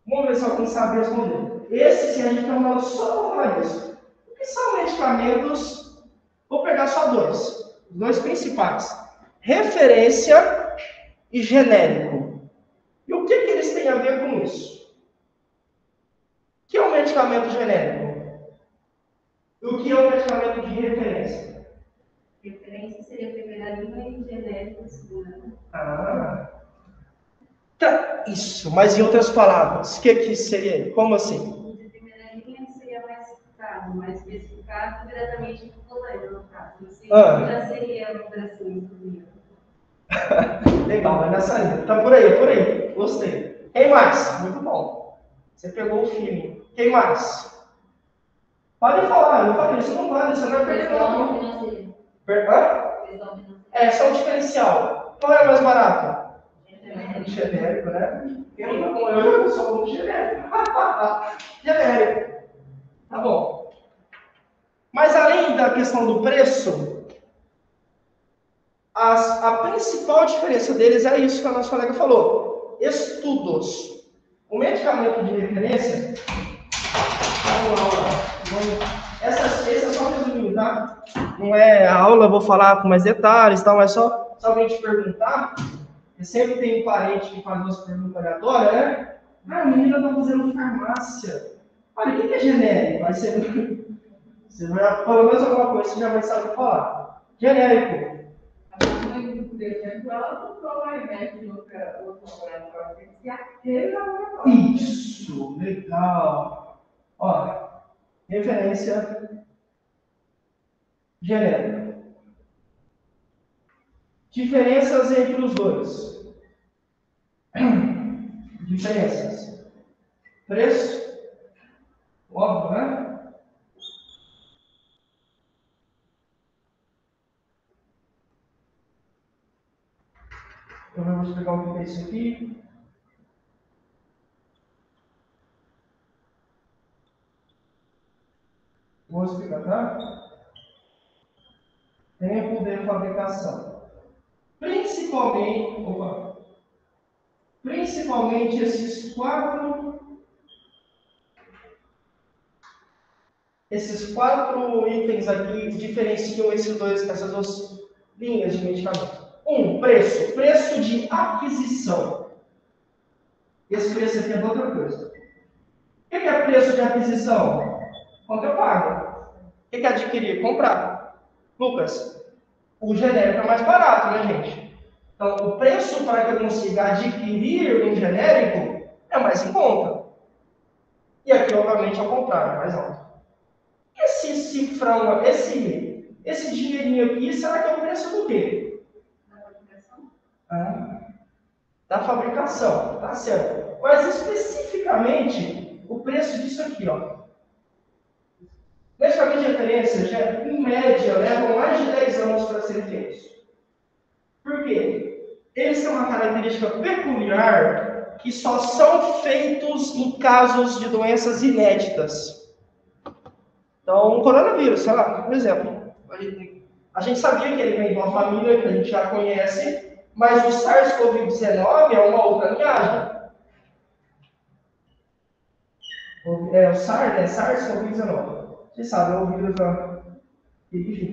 Vamos ver se alguém sabe responder. Esse sim a gente tem só para isso. O que são medicamentos? Vou pegar só dois. Os dois principais. Referência e genérico. E o que, que eles têm a ver com isso? O que é um medicamento genérico? O que é o medicamento de referência? Referência seria primeira linha e genérico segunda. Ah. Tá, isso, mas em outras palavras, o que, que seria? Como assim? De primeira linha seria mais especificado, mais especificado diretamente no problema, no caso. Segundo ah. já seria no Brasil. Legal, é nessa linha. Tá por aí, por aí. Gostei. Quem mais? Muito bom. Você pegou o filme. Quem mais? Pode falar, eu falei, isso não vale, você não vai perder nada. Per Hã? É, só um diferencial. Qual é mais barato? Genérico, né? Eu não, eu sou um genérico. genérico. Tá bom. Mas além da questão do preço, as, a principal diferença deles é isso que a nossa colega falou: estudos. O medicamento de referência. Vamos lá, essas, esse é só um resuminho, tá? Não é a aula, vou falar com mais detalhes, tal, mas só se alguém te perguntar, eu sempre tem um parente que faz umas perguntas aleatórias, né? Ah, a menina tá fazendo farmácia. Olha, o que é genérico? Aí você, você vai, pelo menos alguma coisa, você já vai saber falar. Genérico. Isso, legal. Olha, referência genérica. Diferenças entre os dois. Diferenças. Preço. Óbvio, né? Eu vou explicar o que é isso aqui. Tá? Tempo de fabricação. Principalmente, opa, principalmente esses quatro esses quatro itens aqui diferenciam esses dois, essas duas linhas de medicamento. Um, preço. Preço de aquisição. Esse preço aqui é outra coisa. O que é preço de aquisição? Quanto eu pago? O que é adquirir? Comprar. Lucas, o genérico é mais barato, né, gente? Então, o preço para que eu consiga adquirir um genérico é mais em conta. E aqui, obviamente, ao contrário, é mais alto. Esse cifrão, esse, esse dinheirinho aqui, será que é o preço do quê? Da fabricação. Ah, da fabricação, tá certo. Mas especificamente, o preço disso aqui, ó. Medicamentos de referência, já, em média, levam mais de 10 anos para serem feitos. Por quê? Eles têm uma característica peculiar que só são feitos em casos de doenças inéditas. Então, o coronavírus, sei lá, por exemplo, a gente, a gente sabia que ele vem de uma família que a gente já conhece, mas o SARS-CoV-19 é uma outra linhagem. É o SARS, é SARS-CoV-19. Vocês sabem, é o vírus da,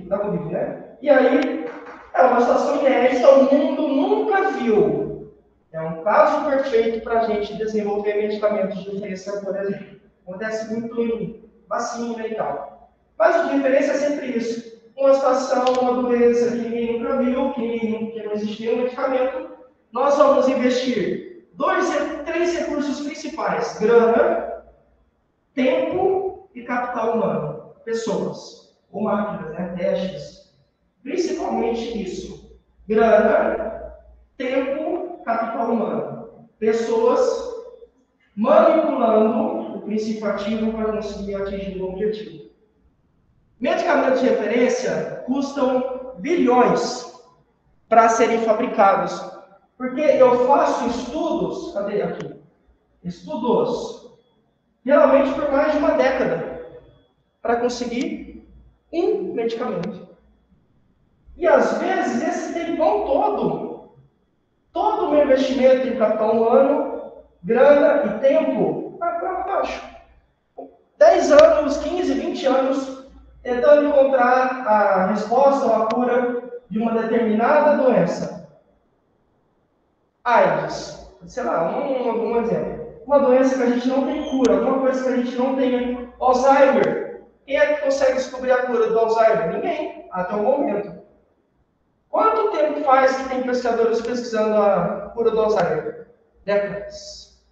da Covid, né? E aí, é uma situação inédita, o mundo nunca viu. É um caso perfeito para a gente desenvolver medicamentos de referência, por exemplo. Acontece muito em vacina e tal. Mas de referência é sempre isso. Uma situação, uma doença que ninguém nunca viu, que, que não existia um medicamento. Nós vamos investir dois, três recursos principais: grana, tempo e capital humano. Pessoas, ou máquinas, né? testes. Principalmente isso. Grana, tempo, capital humano. Pessoas manipulando princípio ativo para conseguir atingir o objetivo. Medicamentos de referência custam bilhões para serem fabricados, porque eu faço estudos, cadê aqui? Estudos, geralmente por mais de uma década, para conseguir um medicamento. E às vezes esse tempão todo, todo o meu investimento em capital humano, grana e tempo baixo. 10 anos, 15, 20 anos tentando encontrar a resposta ou a cura de uma determinada doença. AIDS, sei lá, um, algum exemplo. Uma doença que a gente não tem cura, alguma coisa que a gente não tem. Alzheimer. Quem é que consegue descobrir a cura do Alzheimer? Ninguém, até o momento. Quanto tempo faz que tem pesquisadores pesquisando a cura do Alzheimer? Décadas.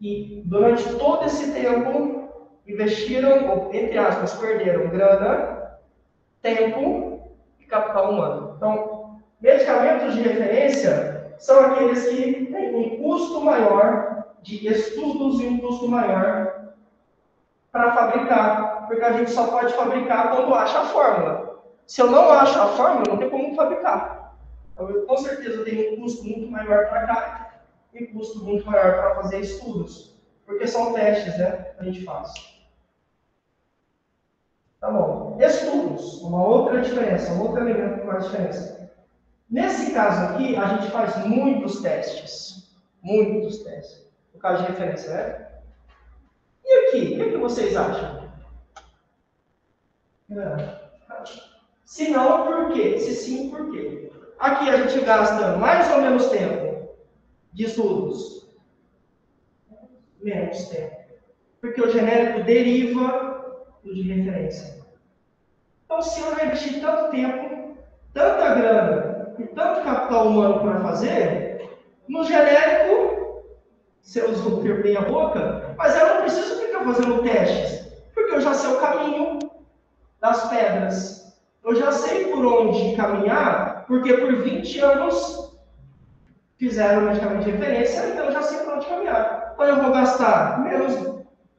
E durante todo esse tempo investiram, ou entre aspas, perderam grana, tempo e capital humano. Então, medicamentos de referência são aqueles que têm um custo maior de estudos e um custo maior para fabricar, porque a gente só pode fabricar quando acha a fórmula. Se eu não acho a fórmula, não tem como fabricar. Então, eu com certeza tenho um custo muito maior para cá e custo muito maior para fazer estudos, porque são testes né, que a gente faz. Tá bom. Estudos, uma outra diferença, um outro elemento que faz diferença. Nesse caso aqui, a gente faz muitos testes. Muitos testes. No caso de referência, né? E aqui, o que, que vocês acham? Se não, por quê? Se sim, por quê? Aqui a gente gasta mais ou menos tempo de estudos? Menos tempo. Porque o genérico deriva do de referência. Então, se eu investir tanto tempo, tanta grana e tanto capital humano para fazer, no genérico, se eu uso bem a boca, mas eu não preciso ficar fazendo testes, porque eu já sei o caminho das pedras. Eu já sei por onde caminhar, porque por 20 anos fizeram medicamento de referência, então já sei para onde caminhar.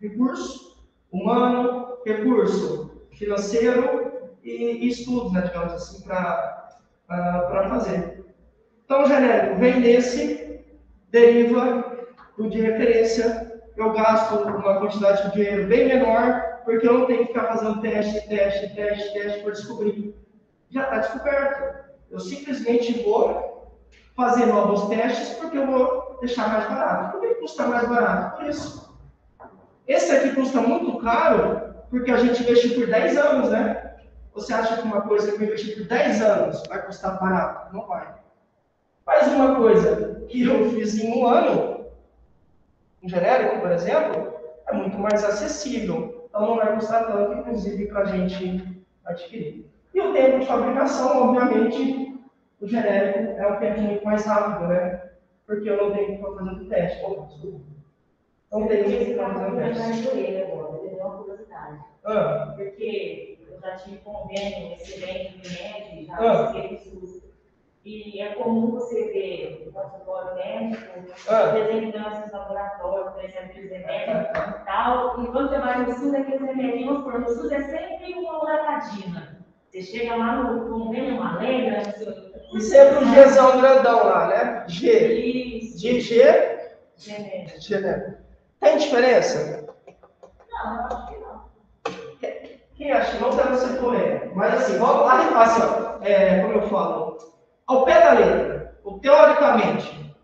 recurso humano, recurso financeiro e, estudos, né, digamos assim, para fazer. Então, o genérico vem desse, deriva do de referência, eu gasto uma quantidade de dinheiro bem menor, porque eu não tenho que ficar fazendo teste, teste, teste, teste para descobrir. Já está descoberto. Eu simplesmente vou fazer novos testes porque eu vou deixar mais barato. Por que custa mais barato? Por isso. Esse aqui custa muito caro porque a gente investiu por 10 anos, né? Você acha que uma coisa que eu investi por 10 anos vai custar barato? Não vai. Mas uma coisa que eu fiz em um ano, um genérico, por exemplo, é muito mais acessível. Então não vai custar tanto, inclusive, para a gente adquirir. E o tempo de fabricação, obviamente, o genérico é um tempo muito mais rápido, né? Porque eu não tenho que ficar fazendo teste. Opa, desculpa. Não tenho que ficar fazendo teste. agora, eu uma curiosidade. Ah. Porque eu já tive convênio excelente de médico, já ah. fiz e é comum você ver no consultório médico, ah. representantes do laboratório, por exemplo, de remédios e tal, e quando você vai no SUS, aqueles remedinhos, por no SUS é sempre uma loratadina. Você chega lá no convênio Maléria, e sempre o Gzão grandão lá, né? G. Isso. De G. G, né? Tem diferença? Não, acho que não. Quem acha que não deve ser polêmico? Mas assim, vamos lá, assim, ó, é, como eu falo, ao pé da letra, ou teoricamente,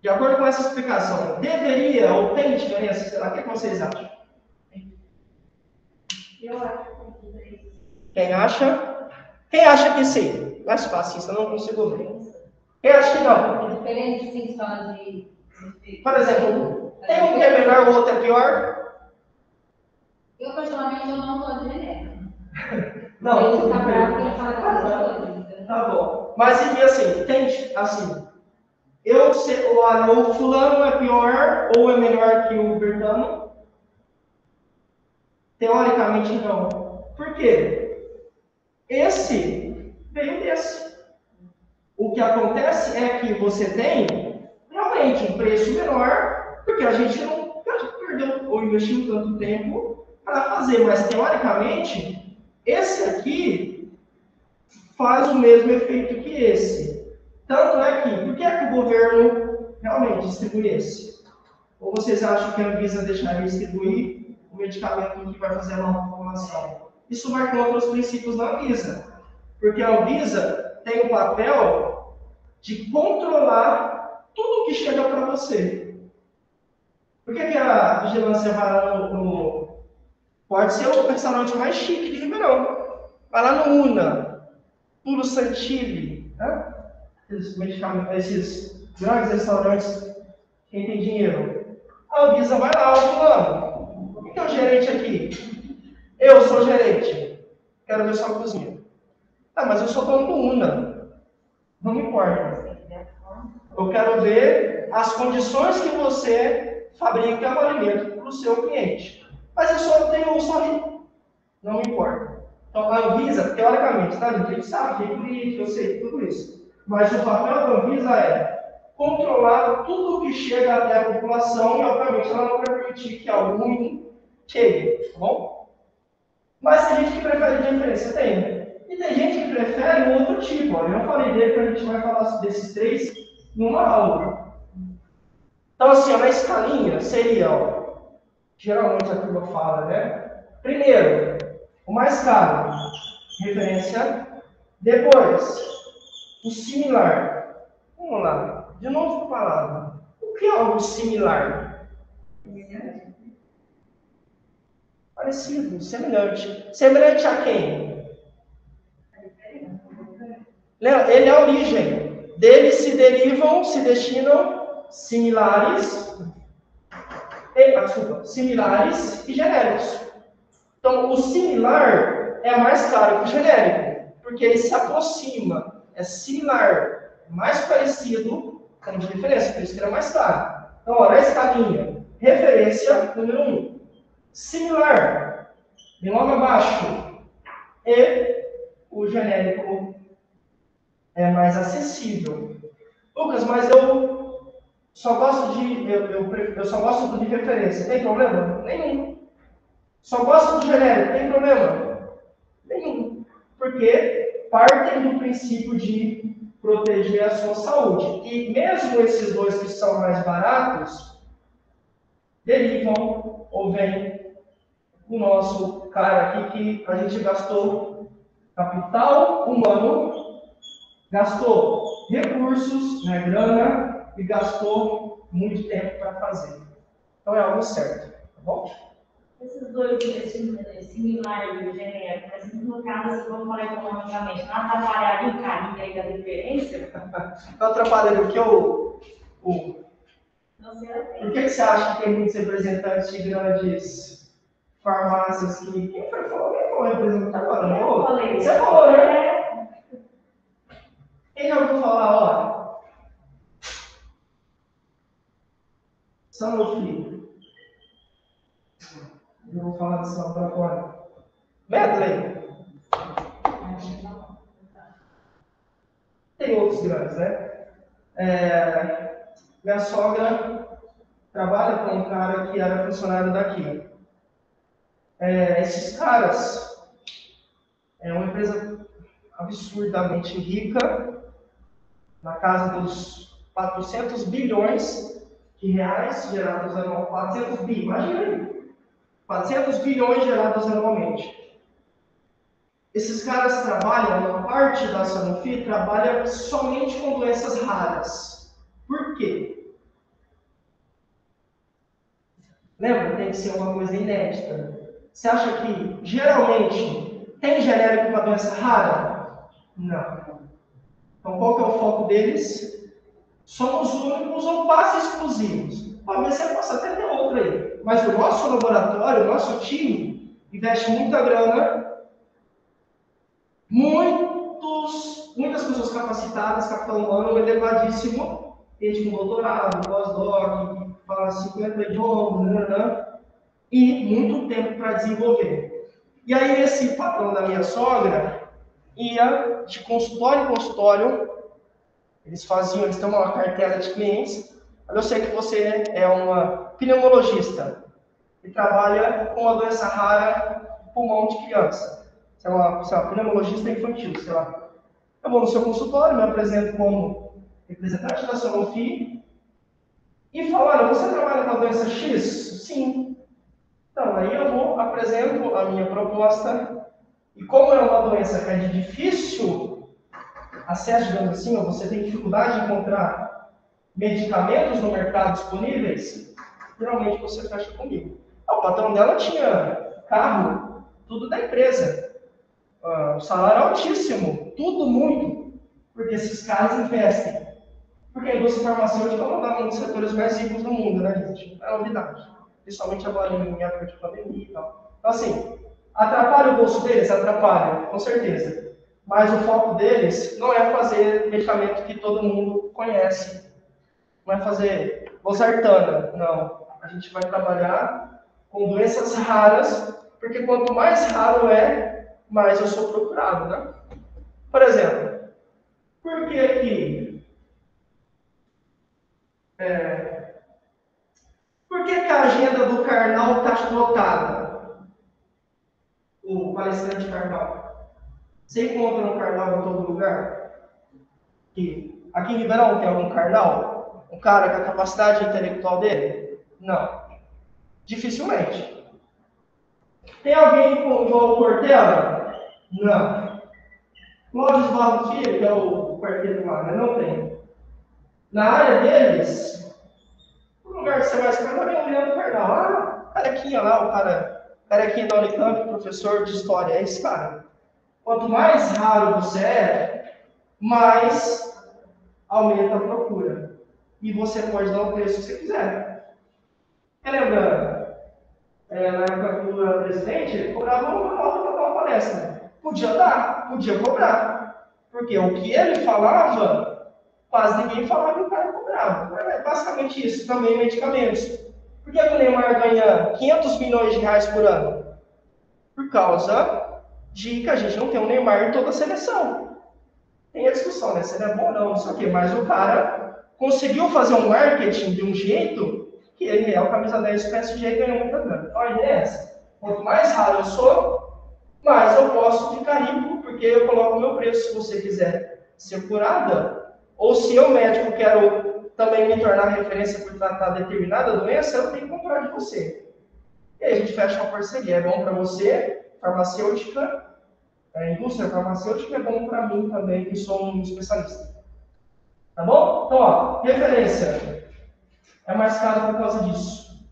de acordo com essa explicação, deveria ou tem diferença? Sei lá, o que vocês acham? Eu acho que Quem acha? Quem acha que sim? Mais fácil, isso eu não consigo ver. Quem acha que não? Diferente sim só de. Por exemplo, tem um que é melhor, o outro é pior? Eu, particularmente, eu não estou de genérico. Não. Ele está bravo porque ele fala que Tá bom. Mas e assim, tem assim. Eu sei, o, o fulano é pior ou é melhor que o Bertano? Teoricamente não. Por quê? Esse veio desse. O que acontece é que você tem realmente um preço menor, porque a gente não perdeu ou investiu tanto tempo para fazer, mas teoricamente, esse aqui faz o mesmo efeito que esse. Tanto é que, por que, é que o governo realmente distribui esse? Ou vocês acham que a Anvisa deixaria distribuir o medicamento que vai fazer a nova população? Isso vai contra os princípios da Anvisa. Porque a Anvisa tem o papel de controlar tudo que chega para você. Por que, que a vigilância vai lá no, no, Pode ser o restaurante mais chique de Ribeirão. Vai lá no UNA, Puro Santilli, né? esses, medicamentos, esses grandes restaurantes, quem tem dinheiro. A Anvisa vai lá, fulano, quem é o gerente aqui? Eu sou gerente, quero ver sua cozinha. Ah, mas eu sou dono do UNA. Não me importa. Eu quero ver as condições que você fabrica o alimento para o seu cliente. Mas eu só tenho só Não me importa. Então, a Anvisa, teoricamente, tá? A gente sabe que é política, eu sei tudo isso. Mas o papel da Anvisa é controlar tudo que chega até a população e, obviamente, ela não permitir que algum chegue, tá bom? Mas tem gente que prefere diferença, tem. E tem gente que prefere um outro tipo. Ó. Eu falei dele, porque a gente vai falar desses três numa aula. Então, assim, ó, na escalinha seria, ó, geralmente a turma fala, né? Primeiro, o mais caro, referência. Depois, o similar. Vamos lá. De novo palavra. O que é algo similar? Parecido, semelhante. Semelhante a quem? Ele é a origem. Dele se derivam, se destinam similares, e, ah, desculpa, similares e genéricos. Então, o similar é mais caro que o genérico, porque ele se aproxima, é similar, mais parecido, tem diferença, por isso que ele é mais caro. Então, olha a escalinha. Referência número 1. Um. Similar, de logo abaixo. E o genérico é mais acessível. Lucas, mas eu Só gosto de. Eu, eu, eu só gosto de referência. Tem problema? Nenhum. Só gosto do genérico. Tem problema? Nenhum. Porque partem do princípio de proteger a sua saúde. E mesmo esses dois que são mais baratos, derivam ou vêm o nosso cara aqui que a gente gastou capital humano, gastou recursos, né, grana, e gastou muito tempo para fazer. Então é algo certo, tá bom? Esses dois investimentos similares do genérico, mas no caso, se vamos falar economicamente, não atrapalharia o caminho aí da diferença? Não atrapalharia o que o. o... Por que, que você acha que tem muitos representantes de grandes farmácias que. Quem foi falou? Quem foi representar agora? Eu falei. Você falou, né? Quem já ouviu falar, ó? Sanofi. Eu vou falar desse laboratório. Medley. Tem outros grandes, né? É, minha sogra trabalha com um cara que era funcionário daqui. É, esses caras é uma empresa absurdamente rica, na casa dos 400 bilhões de reais gerados anual. 400 bi, imagina aí. 400 bilhões gerados anualmente. Esses caras trabalham, uma parte da Sanofi trabalha somente com doenças raras. Por quê? Lembra? Tem que ser uma coisa inédita. Você acha que geralmente tem genérico para doença rara? Não. Então qual que é o foco deles? Somos únicos ou quase exclusivos. Talvez você possa até ter outro aí. Mas o nosso laboratório, o nosso time, investe muita grana, muitos, muitas pessoas capacitadas, capital humano elevadíssimo, gente com doutorado, pós-doc, fala 50 idiomas, né, né, e muito tempo para desenvolver. E aí esse patrão da minha sogra ia de consultório em consultório, eles faziam, eles têm uma cartela de clientes, mas eu sei que você é uma pneumologista e trabalha com a doença rara pulmão de criança. Você é uma, você é uma pneumologista infantil, sei lá. Eu vou no seu consultório, me apresento como representante da Sanofi e falo, olha, você trabalha com a doença X? Sim. Então, aí eu vou, apresento a minha proposta e como é uma doença que é de difícil acesso, digamos assim, você tem dificuldade de encontrar medicamentos no mercado disponíveis, geralmente você fecha comigo. Ah, o patrão dela tinha carro, tudo da empresa. Ah, o salário altíssimo, tudo muito, porque esses caras investem. Porque a indústria farmacêutica é uma dos setores mais ricos do mundo, né, gente? É novidade. Principalmente agora em época de pandemia e tal. Então, assim, atrapalha o bolso deles? Atrapalha, com certeza. Mas o foco deles não é fazer medicamento que todo mundo conhece. É fazer losartana, não a gente vai trabalhar com doenças raras, porque quanto mais raro é, mais eu sou procurado, né? Por exemplo, por que que é, por que, que a agenda do Karnal está lotada? O palestrante Karnal. Você encontra um Karnal em todo lugar? Aqui, aqui em Ribeirão tem algum Karnal? Um cara com a capacidade intelectual dele? Não. Dificilmente. Tem alguém com João Portela? Não. Cláudio Barro que é o quarteto né? não tem. Na área deles, o lugar que você vai escrever é o Leandro Pardal. Ah, carequinha lá, o cara, carequinha da Unicamp, professor de história, é esse cara. Quanto mais raro você é, mais aumenta a procura. E você pode dar o preço que você quiser. Lembrando, é, na época eu era presidente, cobrava uma nota para dar uma palestra. Podia dar, podia cobrar. Porque o que ele falava, quase ninguém falava que o cara cobrava. É basicamente isso, também medicamentos. Por que o Neymar ganha 500 milhões de reais por ano? Por causa de que a gente não tem um Neymar em toda a seleção. Tem a discussão, né? Se ele é bom ou não, não sei o quê. Mas o cara conseguiu fazer um marketing de um jeito que ele é o camisa 10 do PSG ganhou muita grana. Então a ideia é essa. Quanto mais raro eu sou, mais eu posso ficar rico, porque eu coloco o meu preço. Se você quiser ser curada, ou se eu, médico, quero também me tornar referência por tratar determinada doença, eu tenho que comprar de você. E aí a gente fecha uma parceria. É bom para você, farmacêutica, a indústria farmacêutica é bom para mim também, que sou um especialista. Tá bom? Então, ó, referência é mais caro por causa disso.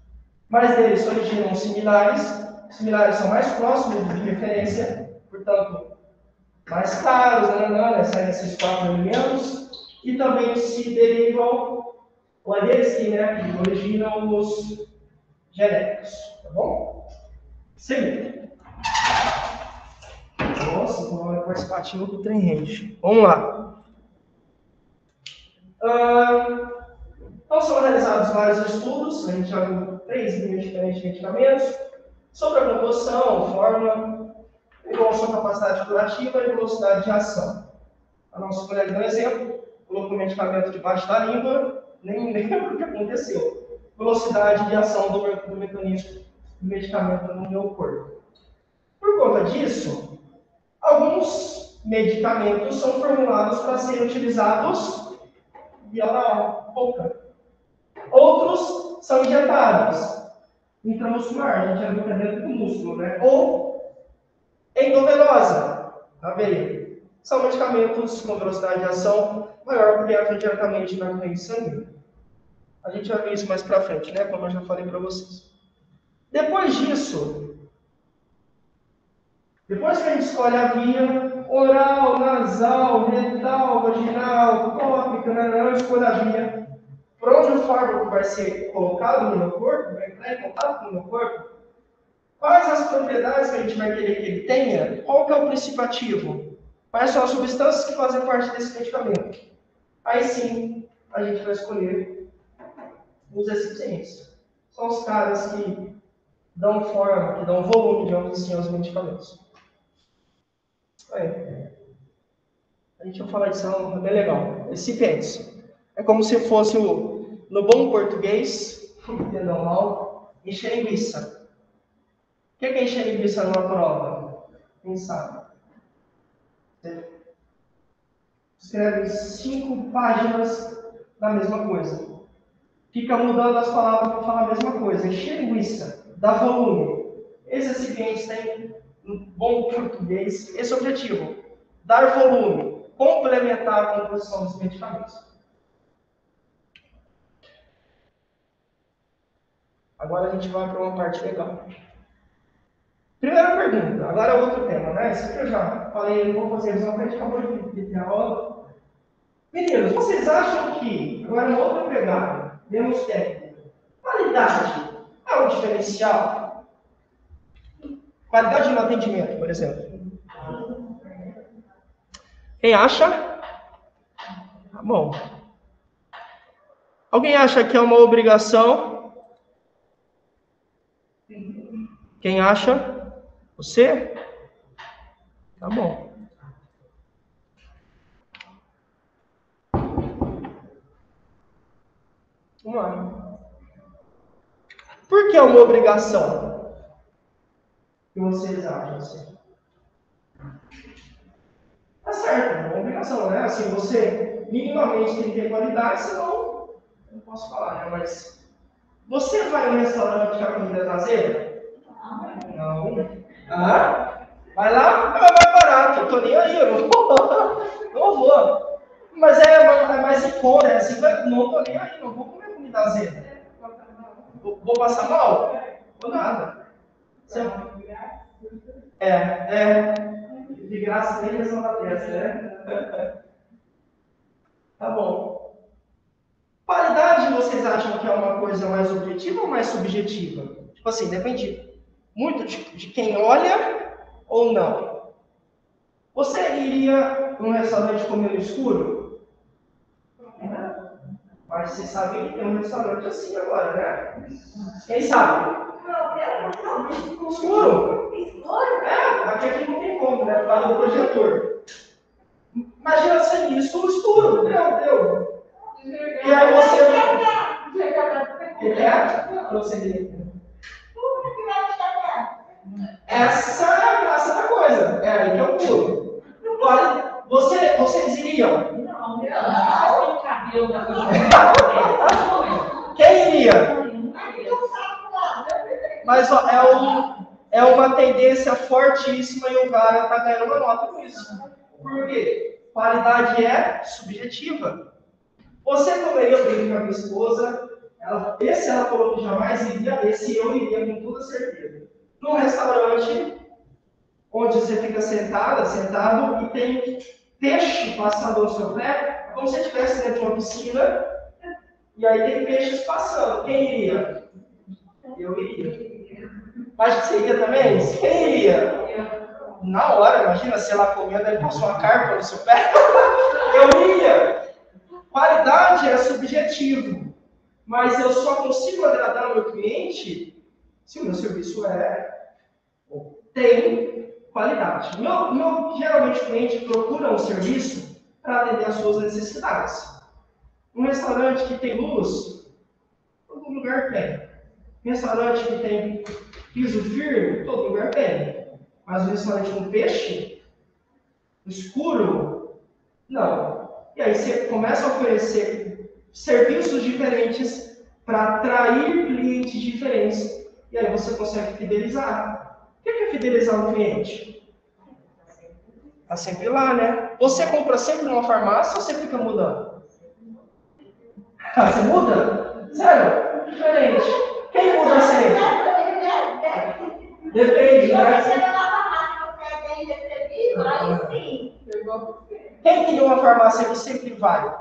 Mas eles originam similares, similares são mais próximos de referência, portanto, mais caros, né, não, né, saem esses quatro elementos, e também se derivam, ou é deles que, né, originam os genéricos, tá bom? Segundo. Nossa, então é participativo do trem rende. Vamos lá. Então, são realizados vários estudos, a gente já viu três linhas diferentes de medicamentos, sobre a composição, forma, evolução capacidade curativa e velocidade de ação. A nossa colega deu um exemplo, colocou o medicamento debaixo da língua, nem lembro o que aconteceu. Velocidade de ação do, do mecanismo do medicamento no meu corpo. Por conta disso, alguns medicamentos são formulados para serem utilizados oral, boca. Outros são injetados intramuscular, a gente já viu que é dentro do músculo, né? Ou endovenosa, a veia. São medicamentos com velocidade de ação maior porque entram diretamente na corrente sanguínea. A gente vai ver isso mais para frente, né? Como eu já falei para vocês. Depois disso, depois que a gente escolhe a via oral, nasal, retal, vaginal, tópica, né? eu escolho a via por onde o fármaco vai ser colocado no meu corpo, vai entrar em contato com o meu corpo, quais as propriedades que a gente vai querer que ele tenha, qual que é o princípio ativo, quais são as substâncias que fazem parte desse medicamento. Aí sim, a gente vai escolher os recipientes. São os caras que dão forma, que dão volume, digamos assim, aos medicamentos. Aí. A gente vai falar disso, é bem legal. Recipientes. É como se fosse o, no bom português, entendam mal, encher linguiça. O que é encher linguiça numa prova? Quem sabe? Escreve cinco páginas da mesma coisa. Fica mudando as palavras para falar a mesma coisa. Encher linguiça, dá volume. Esses recipientes têm, no bom português, esse objetivo: dar volume, complementar a composição dos medicamentos. Agora a gente vai para uma parte legal. Primeira pergunta, agora é outro tema, né? Isso aqui eu já falei, vou fazer revisão que a gente acabou de ter aula. Meninos, vocês acham que, agora uma outra pegada, menos técnica, qualidade é um diferencial? Qualidade no atendimento, por exemplo. Quem acha? Tá bom. Alguém acha que é uma obrigação Quem acha? Você? Tá bom. Vamos lá. Por que é uma obrigação? Que vocês acham assim? Tá certo, é obrigação, né? Assim, você minimamente tem que ter qualidade, senão não posso falar, né? Mas você vai no restaurante com a comida traseira? Não. Ah? Vai lá, é mais barato. Eu tô nem aí, eu não vou. Não vou. Mas é, é mais em conta, é assim, não tô nem aí, não vou comer comida azeda. Vou, vou passar mal? Vou nada. É, é. De graça nem reação da testa, né? Tá bom. Qualidade vocês acham que é uma coisa mais objetiva ou mais subjetiva? Tipo assim, depende muito de, de quem olha ou não. Você iria num restaurante comer no escuro? Mas você sabe que tem um restaurante assim agora, né? Quem sabe? Escuro. É, aqui, aqui não tem como, né? Por causa do projetor. Imagina sem isso no escuro, meu Deus. E aí você. É? Prosseguir. Essa é a graça da coisa. É aí que eu pulo. Olha, você, vocês iriam? Não, não. Quem iria? Mas ó, é, um, é uma tendência fortíssima e o cara está ganhando uma nota com isso. Por quê? Qualidade é subjetiva. Você comeria bem com a minha esposa, ela, esse ela falou que jamais iria, esse eu iria com toda certeza. Num restaurante, onde você fica sentada, sentado, e tem peixe passando ao seu pé, como se estivesse dentro de uma piscina, e aí tem peixes passando. Quem iria? Eu iria. Mas você iria também? Quem iria? Na hora, imagina, se ela comendo, ele passou uma carpa no seu pé. Eu iria. Qualidade é subjetivo. Mas eu só consigo agradar o meu cliente se o meu serviço é tem qualidade. Meu, meu, geralmente o cliente procura um serviço para atender às suas necessidades. Um restaurante que tem luz, todo lugar tem. Um restaurante que tem piso firme, todo lugar tem. Mas um restaurante com peixe, escuro, não. E aí você começa a oferecer serviços diferentes para atrair clientes diferentes. E aí você consegue fidelizar. O que é fidelizar um cliente? Está sempre lá, né? Você compra sempre numa farmácia ou você fica mudando? Ah, você muda? Sério? Diferente. Quem muda sempre? Depende, né? Quem tem uma farmácia que sempre vai?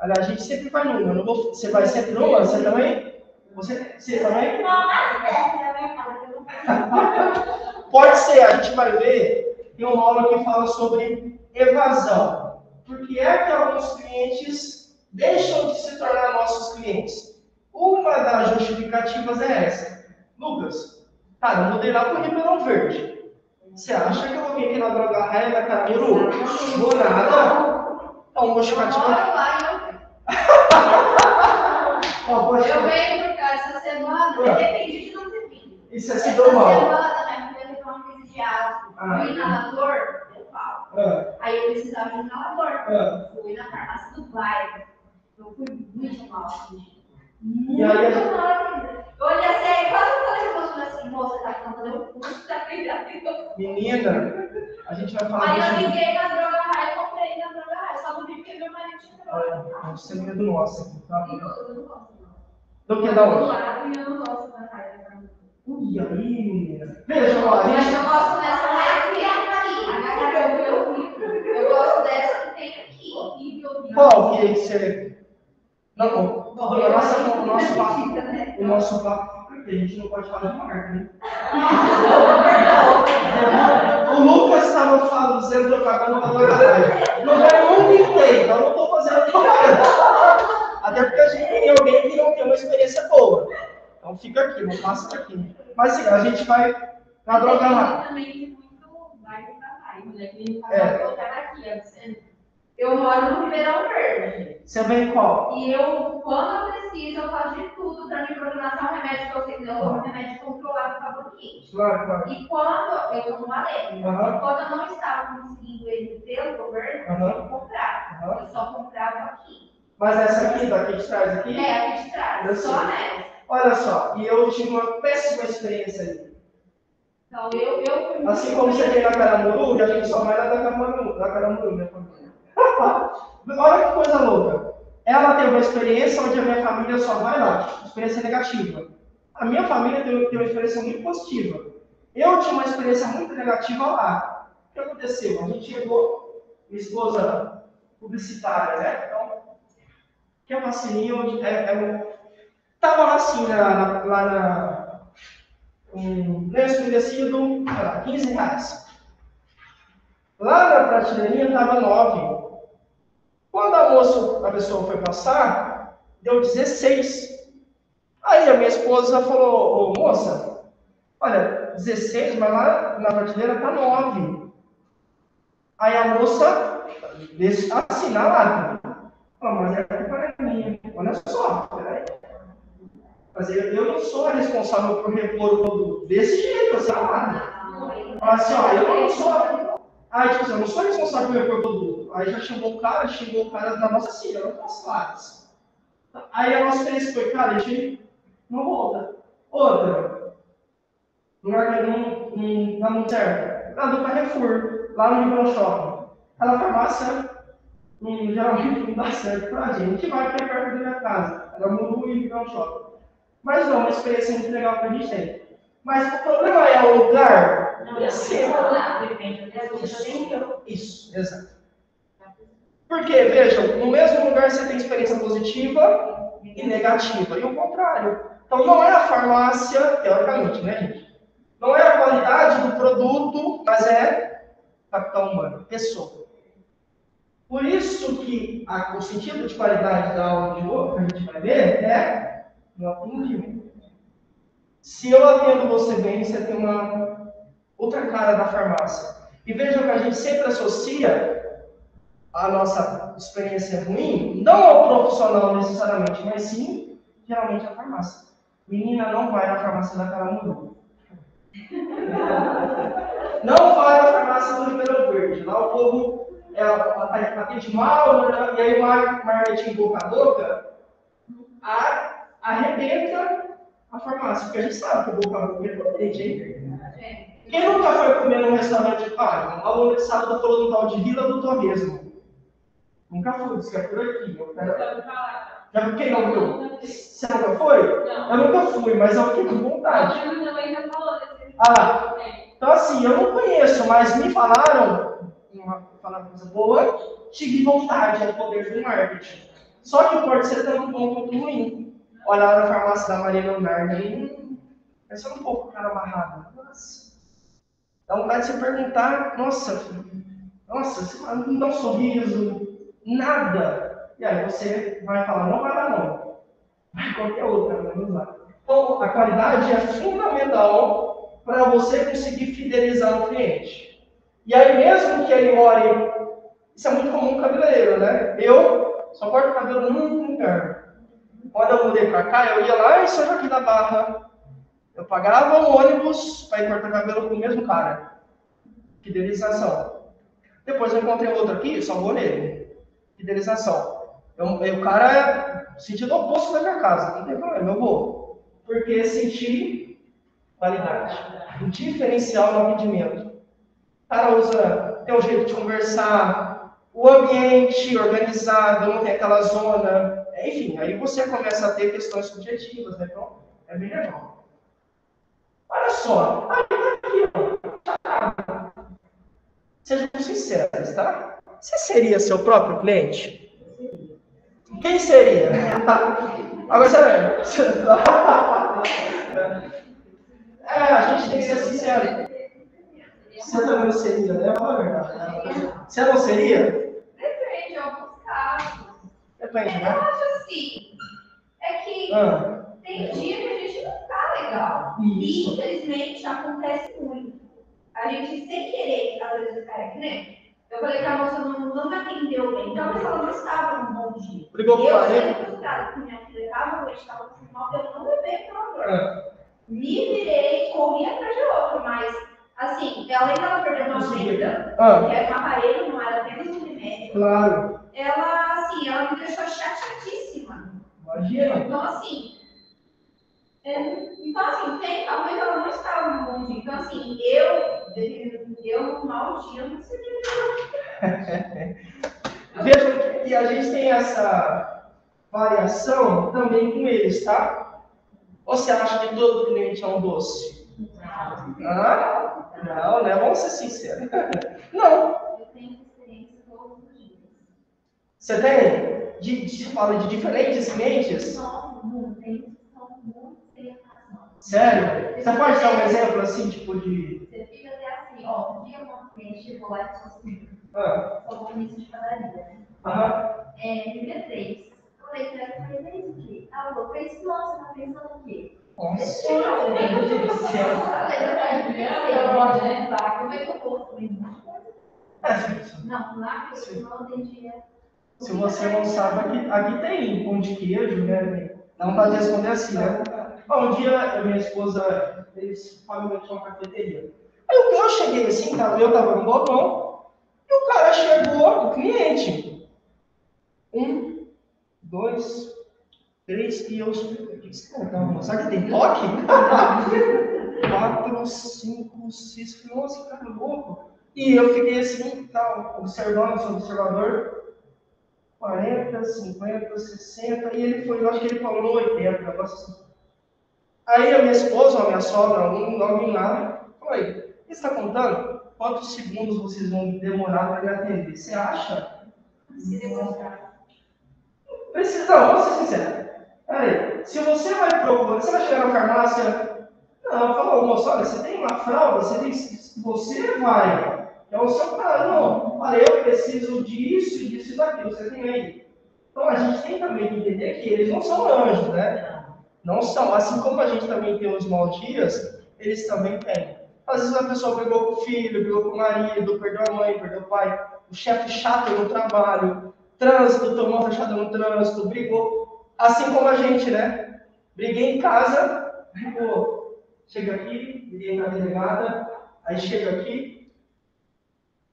Olha, a gente sempre vai numa. Não vou, você vai sempre numa? Você também? Você, você também? Pode ser, a gente vai ver. Tem uma aula que fala sobre evasão. Porque é que alguns clientes deixam de se tornar nossos clientes. Uma das justificativas é essa. Lucas, cara, eu mudei lá para o Ribeirão Verde. Você acha que eu vou vir aqui na droga raia da Camiru? Vou nada. Então, vou chamar de. Eu venho por cá essa semana, ah. depende de não ter vindo. Isso é se deu mal. Essa semana, minha mulher teve uma crise de asma. Ah. Fui inalador, eu falo. Ah. Aí eu precisava de um inalador. Ah. Fui na farmácia do bairro. Eu fui muito mal, gente. Muito mal. Eu olhei assim, quase eu falei assim, moça, tá o curso da Menina, a gente vai falar Aí eu liguei na droga raia e comprei na droga raia, só não vi porque meu marido tinha droga. É um segredo nosso aqui, tá? Eu não gosto. Do que da onde? Eu não gosto da raia. Ui, aí, menina. Veja, ó, a gente... Mas eu gosto dessa raia que tem aqui. Eu gosto dessa que tem aqui. Qual que você... Não, não, o nosso, o nosso papo, o nosso papo, a gente não pode falar de marca, né? o Lucas estava falando, dizendo propaganda da Loiradade. Não ganhou um inteiro, então não estou fazendo propaganda. Até porque a gente tem alguém que não tem uma experiência boa. Então fica aqui, não passa daqui. Mas sim, a gente vai na droga lá. Também tem muito bairro pra bairro, né? Que é. aqui, eu moro no Ribeirão Verde. Você vem qual? E eu, quando eu preciso, eu faço de tudo para me programar um remédio que eu sei que é um remédio controlado favorito. Claro, claro. E quando eu numa lei, uhum. quando eu não estava conseguindo ele pelo governo, uhum. eu comprava. Uhum. Eu só comprava aqui. Mas essa aqui, daqui de trás aqui? É, aqui de trás. Eu só nessa. Olha só, e eu tive uma péssima experiência aí. Então, eu, eu... Assim como você tem na Caramuru, a gente só vai lá da Caramuru, da Caramuru, minha família. Olha que coisa louca. Ela teve uma experiência onde a minha família só vai lá, experiência negativa. A minha família teve, uma experiência muito positiva. Eu tinha uma experiência muito negativa lá. O que aconteceu? A gente chegou, minha esposa publicitária, né? Então, que é uma sininho, é, é, tava lá assim, na, na, lá na. Um lenço umedecido, sei lá, 15 reais. Lá na prateleirinha estava 9. Quando a moça, a pessoa foi passar, deu 16. Aí a minha esposa falou, ô moça, olha, 16, mas lá na prateleira tá 9. Aí a moça, assim, na lata, falou, mas é para minha. olha só, peraí. Mas eu, eu não sou responsável por repor o produto desse jeito, assim, ah, Fala assim, ó, eu não sou. Ah, tipo assim, eu não sou responsável por repor o produto. Aí já chegou o cara, chegou o cara da nossa eu não posso falar isso. Aí a nossa experiência foi, cara, a gente não volta. Outra, lugar que não, não dá muito certo. Lá do Carrefour, lá no Ribeirão Shopping. Aquela farmácia, hum, geralmente não dá certo pra gente. vai porque é perto da minha casa. Ela mudou e Ribeirão Shopping. Mas não, uma experiência muito legal que a gente tem. Mas o problema é o lugar. Não, é do Isso, exato. Porque, vejam, no mesmo lugar você tem experiência positiva e negativa, e o contrário. Então, não é a farmácia, teoricamente, né, gente? Não é a qualidade do produto, mas é capital humano, pessoa. Por isso que a, o sentido de qualidade da aula de hoje, que a gente vai ver, é no atendimento. Se eu atendo você bem, você tem uma outra cara da farmácia. E vejam que a gente sempre associa a nossa experiência ruim, não ao profissional necessariamente, mas sim, geralmente, à farmácia. Menina, não vai na farmácia da Caramuru. Não vai na farmácia do Ribeirão Verde. Lá o povo é, atende mal, né? e aí o marketing boca a boca arrebenta a farmácia, porque a gente sabe que o boca a boca é potente, hein? Quem nunca foi comer num restaurante pago? Um aluno de sábado falou no tal de Vila do Torresmo. Nunca fui, disse que é por aqui. Eu quero... Já quem não viu? Você nunca foi? Não. Eu nunca fui, mas eu fiquei com vontade. Ah, então assim, eu não conheço, mas me falaram, uma, coisa boa, tive vontade, é o poder do marketing. Só que pode ser tanto bom quanto ruim. Olha lá na farmácia da Maria Leonardo aí, pensa um pouco cara amarrado. Nossa. Dá vontade de você perguntar, nossa, nossa, não dá um sorriso, nada. E aí você vai falar, não vai dar não. Vai qualquer outra, menos lá. Então, a qualidade é fundamental para você conseguir fidelizar o cliente. E aí, mesmo que ele more, isso é muito comum no cabeleireiro, né? Eu só corto cabelo num lugar. Quando eu mudei para cá, eu ia lá em São Joaquim da Barra, eu pagava um ônibus para ir cortar cabelo com o mesmo cara. Fidelização. Depois eu encontrei outro aqui, só vou nele fidelização. Eu, eu, o cara sentido oposto da minha casa, não tem problema, eu vou. Porque senti qualidade, o diferencial no atendimento. O cara usa, tem um jeito de conversar, o ambiente organizado, não tem aquela zona, enfim, aí você começa a ter questões subjetivas, né? Então, é bem legal. Olha só, tá. Sejam sinceros, tá? Você seria seu próprio cliente? Quem seria? Agora você É, a gente tem que ser sincero. Você também seria, né? Você não seria? Depende, em alguns casos. Depende, né? Eu acho assim. É que ah. tem dia que a gente não tá legal. Isso. Infelizmente acontece muito. A gente sem querer, às vezes, cara, que nem eu falei que a moça não, não me atendeu bem. Talvez ela não estava num bom dia. Brigou com ela? Eu frustrada porque minha filha estava doente, estava com mal, eu não levei para o é. Me virei, corri atrás de outra, mas, assim, além dela perder uma venda, ah. que era um aparelho, não era apenas um remédio. Claro. Ela, ela me deixou chateadíssima. Imagina. Então, assim, é, então, assim, tem, talvez ela não estava no bom dia. Então, assim, eu, eu no mau dia, não sei Vejam que a gente tem essa variação também com eles, tá? Ou você acha que todo cliente é um doce? Não. Ah? Não, né? Vamos ser sinceros. Não. Eu tenho experiência todos os dias. Você tem? De, de, fala de diferentes tem Sério? Você pode dar um exemplo assim, tipo de. Você fica até assim, ó, um dia uma cliente chegou lá e disse assim, ah. sou bonito de padaria, né? Aham. É, nível 3. Falei pra ela, falei, mas o quê? Ela falou, fez nossa, tá pensando o quê? Nossa, meu Deus do céu. Como é que eu vou? Não, lá eu não atendia Se você não sabe, aqui, aqui tem pão de queijo, né? Não para responder assim, né? Um dia, minha esposa, eles família tinha uma cafeteria. Aí eu cheguei assim, cara, eu tava no balcão, e o cara chegou, o cliente. Um, dois, três, e eu. Que tá Será que tem toque? Quatro, cinco, seis. Nossa, cara louco. E eu fiquei assim, tal, observando, sou observador. 40, 50, 60, e ele foi, eu acho que ele falou no 80, negócio assim. Aí a minha esposa, a minha sogra, alguém, alguém lá, falou você está contando quantos segundos vocês vão demorar para me atender? Você acha? Se demonstrar. Precisa, vamos ser sinceros. Aí, se você vai procurar, você vai chegar na farmácia, não, falou, moço, olha, você tem uma fralda, você, tem, você vai. É o seu cara, não. Olha, eu preciso disso, disso e daquilo, você tem aí. Então a gente tem também que entender que eles não são anjos, né? Não são. Assim como a gente também tem os maus dias, eles também têm. Às vezes a pessoa brigou com o filho, brigou com o marido, perdeu a mãe, perdeu o pai, o chefe chato no trabalho, trânsito, tomou fechada no trânsito, brigou. Assim como a gente, né? Briguei em casa, brigou. Chega aqui, briguei na delegada, aí chega aqui.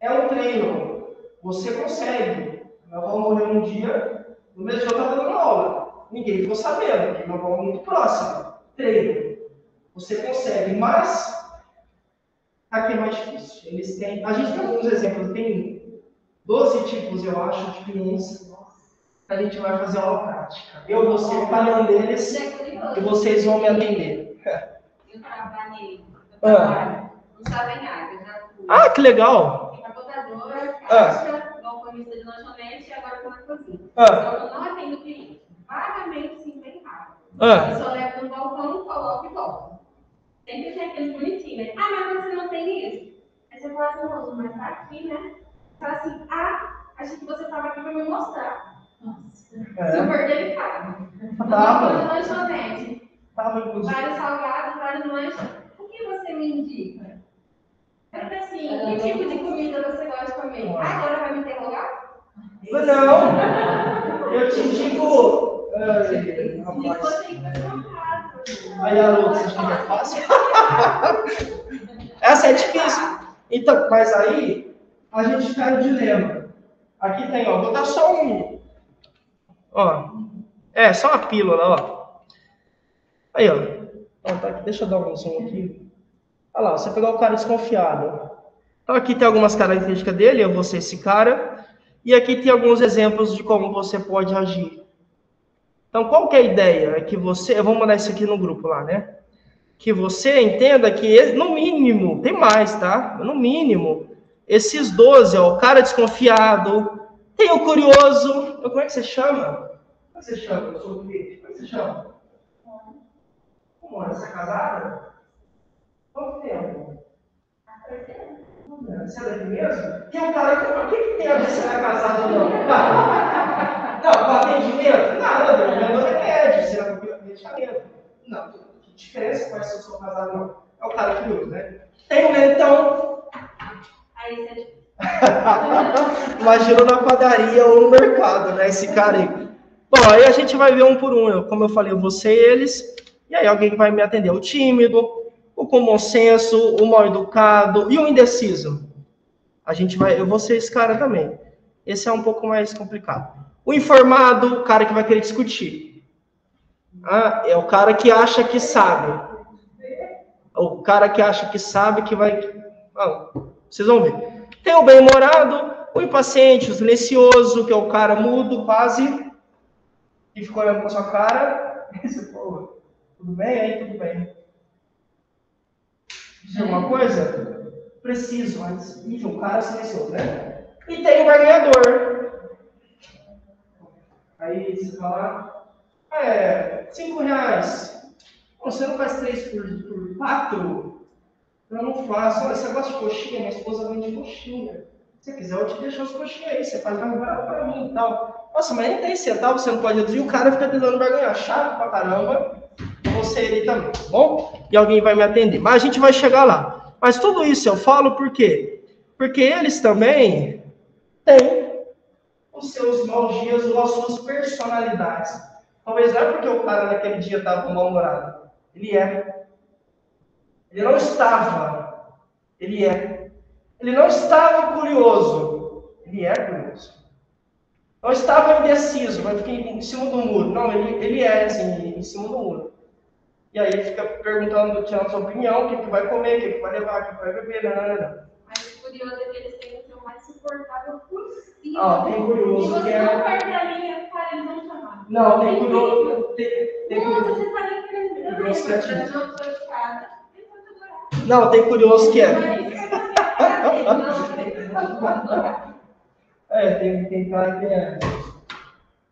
É um treino. Você consegue. Meu avó morreu um dia, no mesmo dia eu estava dando aula. Ninguém ficou sabendo, porque meu avó é muito próximo. Treino. Você consegue, mas Aqui é mais difícil. Eles têm, a gente tem alguns exemplos, tem 12 tipos, eu acho, de clientes a gente vai fazer aula prática. Eu vou ser falando deles e vocês vão me atender. Eu trabalhei, eu ah. trabalho no Savenhaga, já fui. Ah, que legal! Empacotadora, caixa, ah. balconista de lanchonete e agora estou na cozinha. Ah. Então eu não atendo cliente. Vagamente, sim, bem rápido. Ah. Eu só levo no balcão, coloco e volto. Sempre tem aquele bonitinho, né? Ah, mas você não tem isso. Aí você fala assim, moço, mas tá aqui, né? Fala assim, ah, achei que você estava aqui para me mostrar. Nossa, é. super delicado. Tava. No lanchonete. Tava, inclusive. Vários salgados, vários lanches. O que você me indica? Pergunta assim, que tipo de comida você gosta de comer? Ah, agora vai me interrogar? Não! Eu te indico. Aí a Lu, você acha que é fácil? Essa é difícil. Então, mas aí a gente fica no dilema. Aqui tem, ó, vou dar só um. Ó. É, só uma pílula, ó. Aí, ó. ó tá aqui, deixa eu dar um zoom aqui. Olha lá, você pegar o cara desconfiado. Então aqui tem algumas características dele, eu vou ser esse cara. E aqui tem alguns exemplos de como você pode agir. Então, qual que é a ideia? É que você, eu vou mandar isso aqui no grupo lá, né? Que você entenda que, no mínimo, tem mais, tá? No mínimo, esses 12, ó, o cara desconfiado, tem o curioso, como é que você chama? Como é que você chama? Eu sou cliente. Como é que você chama? Como é? Você é casada? Quanto tempo? Você é daqui mesmo? Tem um cara que, o que, que tem a ver se você é casado ou não? Não, com atendimento? Nada, eu vendo remédio, você vai comprar medicamento. Não, que diferença faz se eu sou casado não? É o cara que usa, né? Tem um então. Aí você. Imagina na padaria ou no mercado, né? Esse cara aí. Bom, aí a gente vai ver um por um. Como eu falei, você e eles. E aí alguém vai me atender. O tímido, o com bom senso, o mal educado e o indeciso. A gente vai, eu vou ser esse cara também. Esse é um pouco mais complicado. O informado, o cara que vai querer discutir. Ah, é o cara que acha que sabe. O cara que acha que sabe que vai. Ah, vocês vão ver. Tem o bem-humorado, o impaciente, o silencioso, que é o cara mudo, quase, e ficou olhando com a sua cara. Esse, pô, tudo bem? Aí, tudo bem. Diz alguma coisa? Preciso, mas, enfim, o cara silencioso, né? E tem o barganhador, Aí você fala, é, cinco reais. Você não faz três por, por quatro? Eu não faço. Olha, você gosta de coxinha? Minha esposa vende coxinha. Se você quiser, eu te deixo as coxinhas aí. Você faz mais barato pra mim e tal. Nossa, mas nem tem centavo, você não pode reduzir. O cara fica tentando ganhar Chato pra caramba. Você ele também, tá bom? E alguém vai me atender. Mas a gente vai chegar lá. Mas tudo isso eu falo por quê? Porque eles também têm os seus maus dias as suas personalidades. Talvez não é porque o cara naquele dia estava mal-humorado. Ele é. Ele não estava. Ele é. Ele não estava curioso. Ele é curioso. Não estava indeciso, mas fiquei em cima do muro. Não, ele, ele é assim, em cima do muro. E aí fica perguntando, tirando sua opinião, o que, que vai comer, o que, que vai levar, o que, que vai beber, não, não, não. Mas o curioso é que eles têm que ser o mais suportável possível. Ah, tem curioso que é. Se você não perde a linha, cara, eles vão chamar. Não, tem curioso. Tem, tem Nossa, você tá lembrando. Não, tem curioso que é. É, tem, tem cara que é.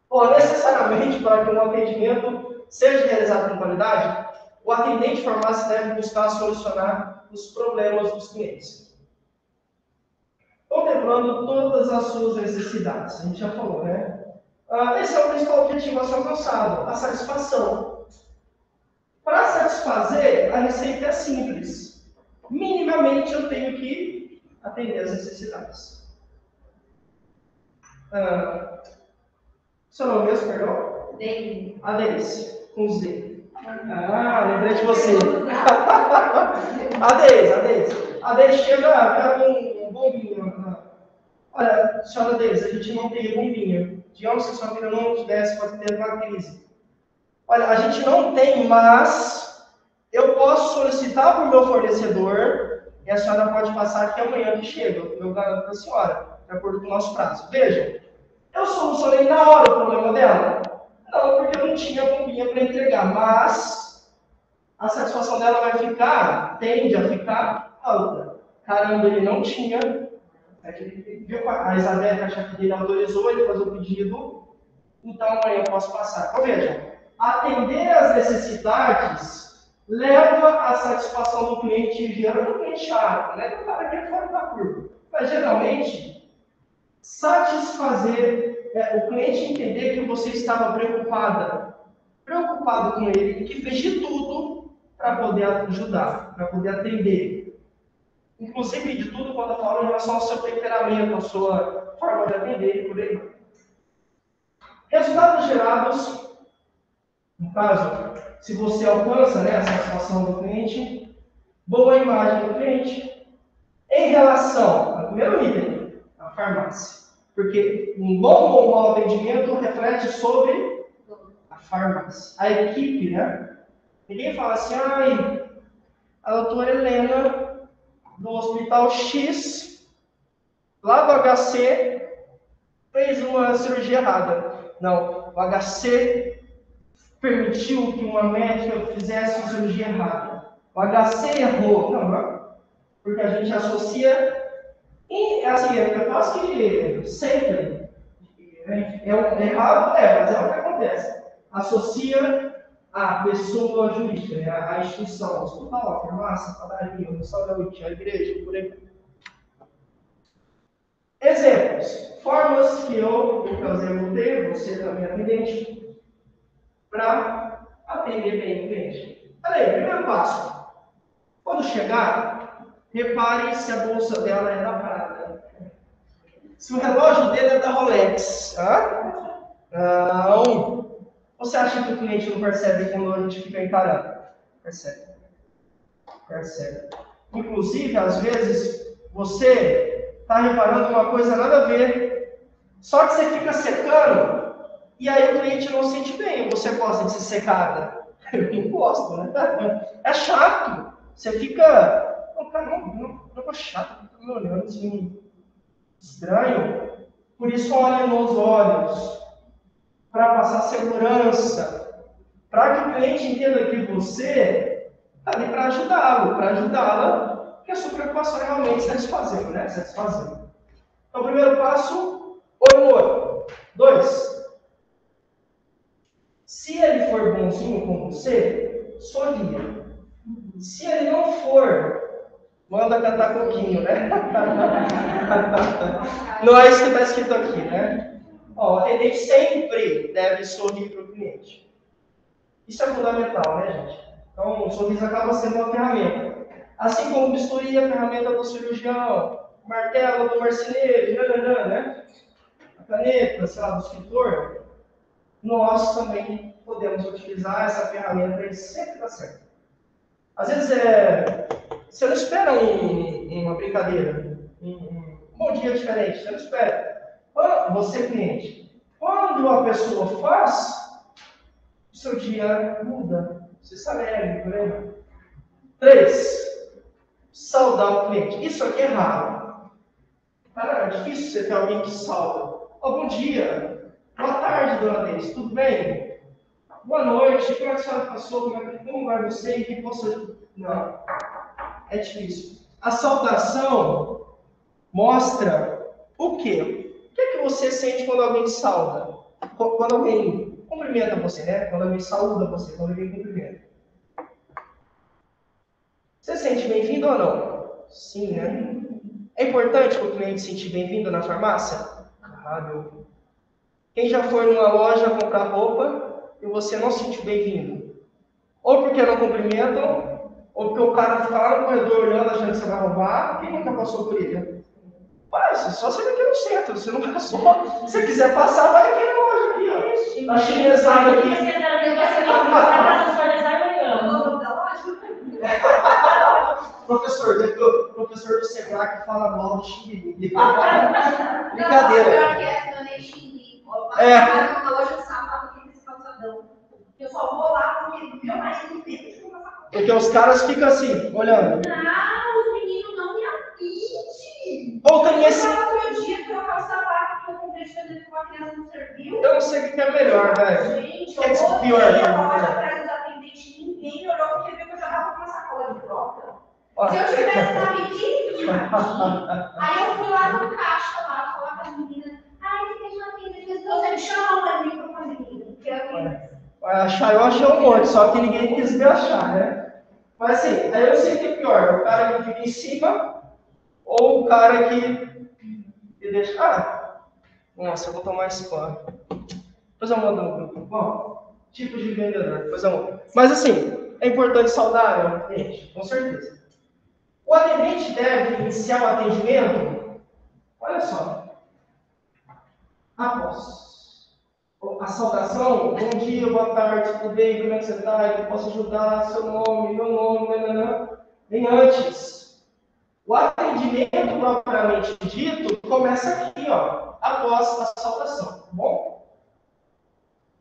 Bom, necessariamente, para que um atendimento seja realizado com qualidade, o atendente farmácia deve buscar solucionar os problemas dos clientes. Contemplando todas as suas necessidades. A gente já falou, né? Ah, esse é o principal objetivo a ser alcançado, a satisfação. Para satisfazer, a receita é simples. Minimamente eu tenho que atender as necessidades. Ah, seu nome mesmo, perdão? Deise. A Deise, com Z. Ah, lembrei de você. a Deise, a Deise. A Deise chega com um bombinho. Olha, senhora Deise, a gente não tem bombinho. Digamos que a sua filha não tivesse, pode ter uma crise. Olha, a gente não tem, mas eu posso solicitar para o meu fornecedor e a senhora pode passar aqui amanhã que chega. Eu garanto para a senhora, de acordo com o nosso prazo. Veja, eu solucionei na hora o problema dela? Não, porque eu não tinha bombinha para entregar, mas a satisfação dela vai ficar, tende a ficar alta. Caramba, ele não tinha. É viu, a Isabel, a chefe dele, autorizou ele fazer o pedido, então amanhã eu posso passar. Então veja, atender às necessidades leva à satisfação do cliente, gera um cliente chato, né? O cara quer fora da curva. Mas geralmente satisfazer é, o cliente entender que você estava preocupada, preocupado com ele e que fez de tudo para poder ajudar, para poder atender. Inclusive de tudo quando eu falo em relação ao seu temperamento, à sua forma de atender e por aí. Resultados gerados, no caso, se você alcança né, a satisfação do cliente, boa imagem do cliente, em relação ao primeiro item, farmácia. Porque um bom ou mau atendimento reflete sobre a farmácia, a equipe, né? Ninguém fala assim, ai, a doutora Helena, do Hospital X, lá do HC, fez uma cirurgia errada. Não, o HC permitiu que uma médica fizesse uma cirurgia errada. O HC errou. Não, não. Porque a gente associa e, assim, eu faço que sempre, é, é errado, é, mas é o que acontece. Associa a pessoa jurídica, né, a instituição, hospital, farmácia, padaria, o restaurante, a igreja, por aí. Exemplos. Formas que eu, no caso, eu tenho, você também atendente, para atender bem o cliente. Olha aí, primeiro passo. Quando chegar, Repare se a bolsa dela é da. Se o relógio dele é da Rolex. Hã? Não. Você acha que o cliente não percebe quando a gente fica encarando? Percebe. Percebe. Inclusive, às vezes, você está reparando uma coisa nada a ver. Só que você fica secando e aí o cliente não sente bem. Você gosta de ser secada? Eu não gosto, né? É chato. Você fica o cara não, não, não chato, tá me olhando assim, estranho. Por isso, olhe nos olhos, para passar segurança, para que o cliente entenda que você está ali para ajudá-lo, para ajudá-la, que a sua preocupação é realmente satisfazendo, né? Satisfazendo. Então, primeiro passo, olho no olho. Dois, se ele for bonzinho com você, sorria. Se ele não for, Manda cantar coquinho, né? Não é isso que está escrito aqui, né? Ó, o sempre deve sorrir para o cliente. Isso é fundamental, né, gente? Então, o sorriso acaba sendo uma ferramenta. Assim como o bisturi é a ferramenta do cirurgião, o martelo do marceneiro, né? caneta, sei lá, do escritor, nós também podemos utilizar essa ferramenta e sempre dá certo. Às vezes é, você não espera um, uma brincadeira, um, bom dia diferente, você não espera. Quando, você, cliente, quando a pessoa faz, o seu dia muda, você se alegra, aí. Três, saudar o cliente. Isso aqui é raro. Cara, é difícil você ter alguém que salva. Oh, bom dia, boa tarde, dona Deise, tudo bem? Boa noite, como é que a senhora passou? Como, é, como vai você? E que posso. Não. É difícil. A saudação mostra o quê? O que é que você sente quando alguém te sauda? Quando alguém cumprimenta você, né? Quando alguém saúda você, quando alguém cumprimenta. Você sente bem-vindo ou não? Sim, né? É importante o cliente se sentir bem-vindo na farmácia? Claro. Quem já foi numa loja comprar roupa e você não se sentiu bem-vindo. Ou porque não cumprimentam, ou porque o cara fica lá no corredor olhando, achando que você vai roubar. Quem nunca passou por ele? Pai, só você aqui no centro, você não passou. Se você quiser passar, vai aqui na loja aqui, ó. Tá chinesado aqui. professor, o professor do Sebrae fala mal do Xingu. Brincadeira. É. Não. Eu só vou lá porque meu marido tem que conversar com Porque os caras ficam assim, olhando. Não, os meninos não me atendem. Ou tem esse. Eu outro dia o sapato que eu comprei de fazer com a criança não serviu. Eu não sei o que é melhor, velho. Gente, eu vou pior, a loja atrás dos atendentes, ninguém olhou porque viu que eu já tava com uma sacola de troca. Se eu tivesse na medida, aí eu fui lá no caixa lá, falar com as meninas, ai, que tem uma atendente, você me chama para mim para fazer Achar eu achei um monte, só que ninguém quis me achar, né? Mas assim, aí eu sei que é pior, o cara que fica em cima ou o cara que, que deixa. Ah, nossa, eu vou tomar spam. Depois eu mando no grupo. Bom, tipo de vendedor, depois eu mando. Mas assim, é importante saudar o cliente, com certeza. O atendente deve iniciar o atendimento, olha só, após a saudação, bom dia, boa tarde, tudo bem, como é que você está? Eu posso ajudar? Seu nome, meu nome. Vem antes. O atendimento propriamente dito começa aqui, ó, após a saudação, tá bom?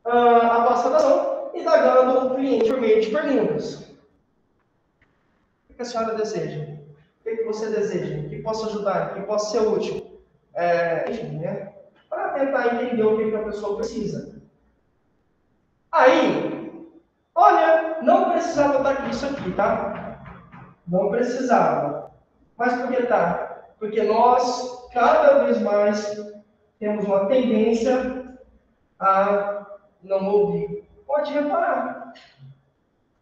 Ah, após a saudação, indagando o cliente por meio de perguntas. O que a senhora deseja? O que você deseja? O que posso ajudar? O que posso ser útil? É, enfim, né? Para tentar entender o que, a pessoa precisa. Aí, olha, não precisava estar isso aqui, tá? Não precisava. Mas por que tá? Porque nós, cada vez mais, temos uma tendência a não ouvir. Pode reparar.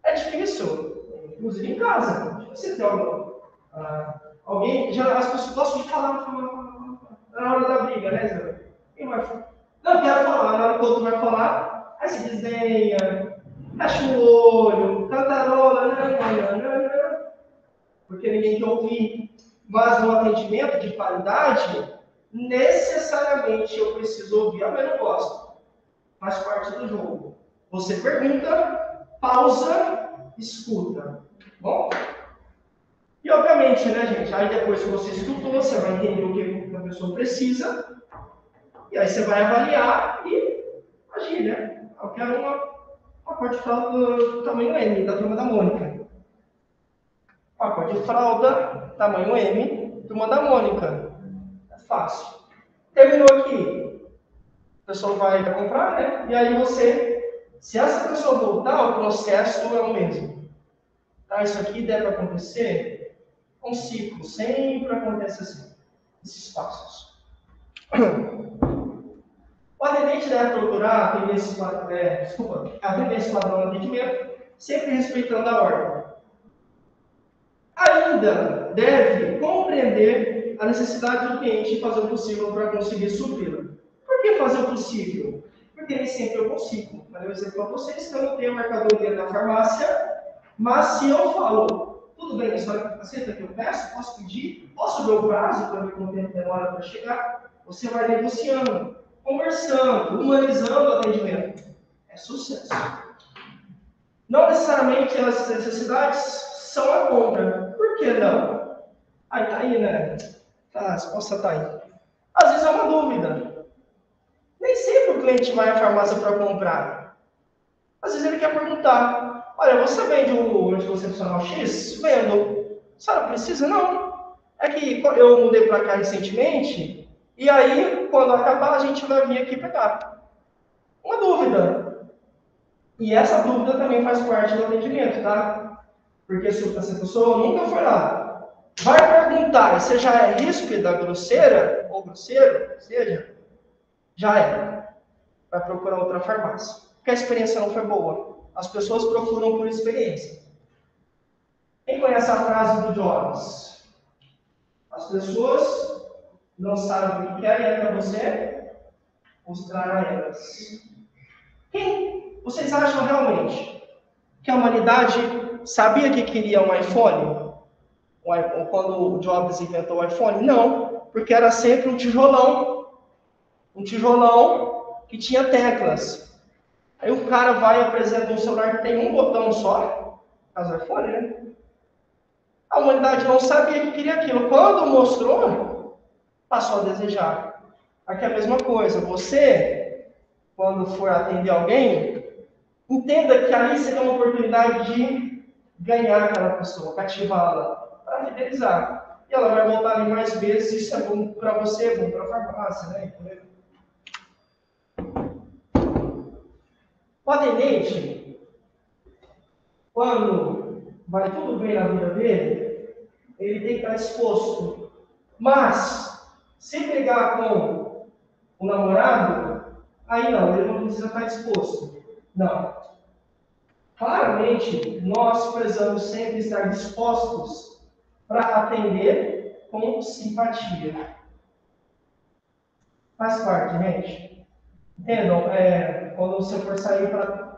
É difícil, inclusive em casa. Você tem algum, ah, alguém, já as pessoas gostam de falar, falar, na hora da briga, né, Zé? Não, quero falar. Na hora que o outro vai falar, aí se desenha, fecha o olho, cantarola, nananana, porque ninguém quer ouvir. Mas no atendimento de qualidade, necessariamente eu preciso ouvir. Eu não gosto. Faz parte do jogo. Você pergunta, pausa, escuta. Bom? E obviamente, né, gente? Aí depois que você escutou, você vai entender o que a pessoa precisa e aí você vai avaliar e agir, né? Eu quero uma, pacote de fralda do tamanho M, da turma da Mônica. Pacote de fralda, tamanho M, turma da Mônica. É fácil. Terminou aqui. A pessoa vai comprar, né? E aí você, se essa pessoa voltar, o processo é o mesmo. Tá? Isso aqui deve acontecer um ciclo, sempre acontece assim. Esses passos. O atendente deve procurar atender esse, é, desculpa, atender esse padrão de atendimento, sempre respeitando a ordem. Ainda deve compreender a necessidade do cliente e fazer o possível para conseguir supri-la. Por que fazer o possível? Porque nem sempre eu consigo. Falei um exemplo para vocês que eu não tenho mercadoria na farmácia, mas se eu falo, tudo bem, a senhora aceita que eu peço? Posso pedir? Posso ver o prazo para ver quanto tempo demora para chegar? Você vai negociando conversando, humanizando o atendimento. É sucesso. Não necessariamente as necessidades são a compra. Por que não? Aí tá aí, né? Tá, a resposta tá aí. Às vezes é uma dúvida. Nem sempre o cliente vai à farmácia para comprar. Às vezes ele quer perguntar: Olha, você vende o anticoncepcional X? Vendo. A senhora precisa? Não. É que eu mudei para cá recentemente e aí, quando acabar, a gente vai vir aqui pegar. Uma dúvida. E essa dúvida também faz parte do atendimento, tá? Porque se essa pessoa nunca foi lá, vai perguntar, você já é ríspida, grosseira, ou grosseiro, seja, já é. Vai procurar outra farmácia. Porque a experiência não foi boa. As pessoas procuram por experiência. Quem conhece a frase do Jones? As pessoas não sabe o que querem é para você mostrar a elas. Quem vocês acham realmente que a humanidade sabia que queria um iPhone? Quando o Jobs inventou o iPhone? Não, porque era sempre um tijolão. Um tijolão que tinha teclas. Aí o cara vai e apresenta um celular que tem um botão só, caso iPhone, né? A humanidade não sabia que queria aquilo. Quando mostrou, passou a desejar. Aqui é a mesma coisa. Você, quando for atender alguém, entenda que ali você tem uma oportunidade de ganhar aquela pessoa, cativá-la, para fidelizar. E ela vai voltar ali mais vezes, isso é bom para você, é bom para a farmácia, né? O atendente, quando vai tudo bem na vida dele, ele tem que estar exposto. Mas, se brigar com o namorado, aí não, ele não precisa estar disposto. Não. Claramente, nós precisamos sempre estar dispostos para atender com simpatia. Faz parte, gente. Entendam? É, quando você for sair para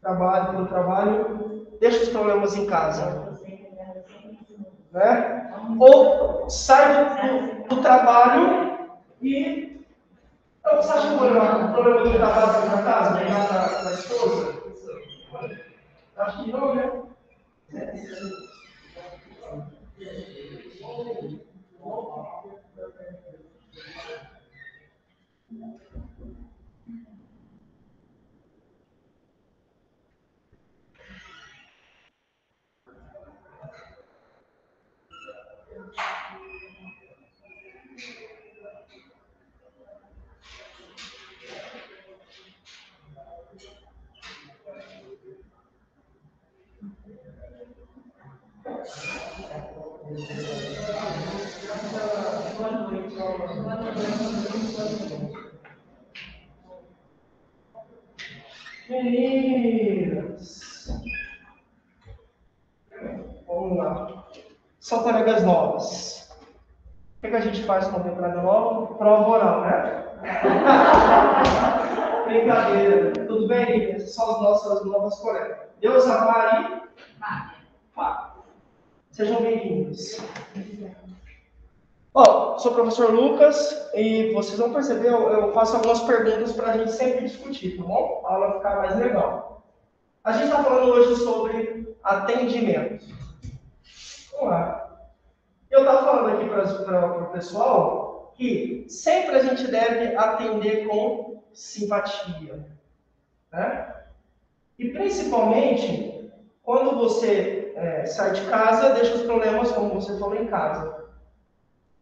trabalho, pelo trabalho, deixa os problemas em casa. Né? Ou sai do, do trabalho e. Então, você acha que o problema do trabalho na casa, na, na esposa? Acho que não, né? Meninas. Vamos lá. São colegas novas. O que, é que a gente faz com o colega novo? Prova oral, né? Brincadeira. Tudo bem, são as nossas novas colegas. Deus, a Mari. Fábio. Sejam bem-vindos. Bom, sou o professor Lucas e vocês vão perceber, eu, eu faço algumas perguntas para a gente sempre discutir, tá bom? A aula ficar mais legal. A gente está falando hoje sobre atendimento. Vamos lá. Eu estava falando aqui para o pessoal que sempre a gente deve atender com simpatia. Né? E principalmente quando você é, sai de casa, deixa os problemas, como você falou, em casa.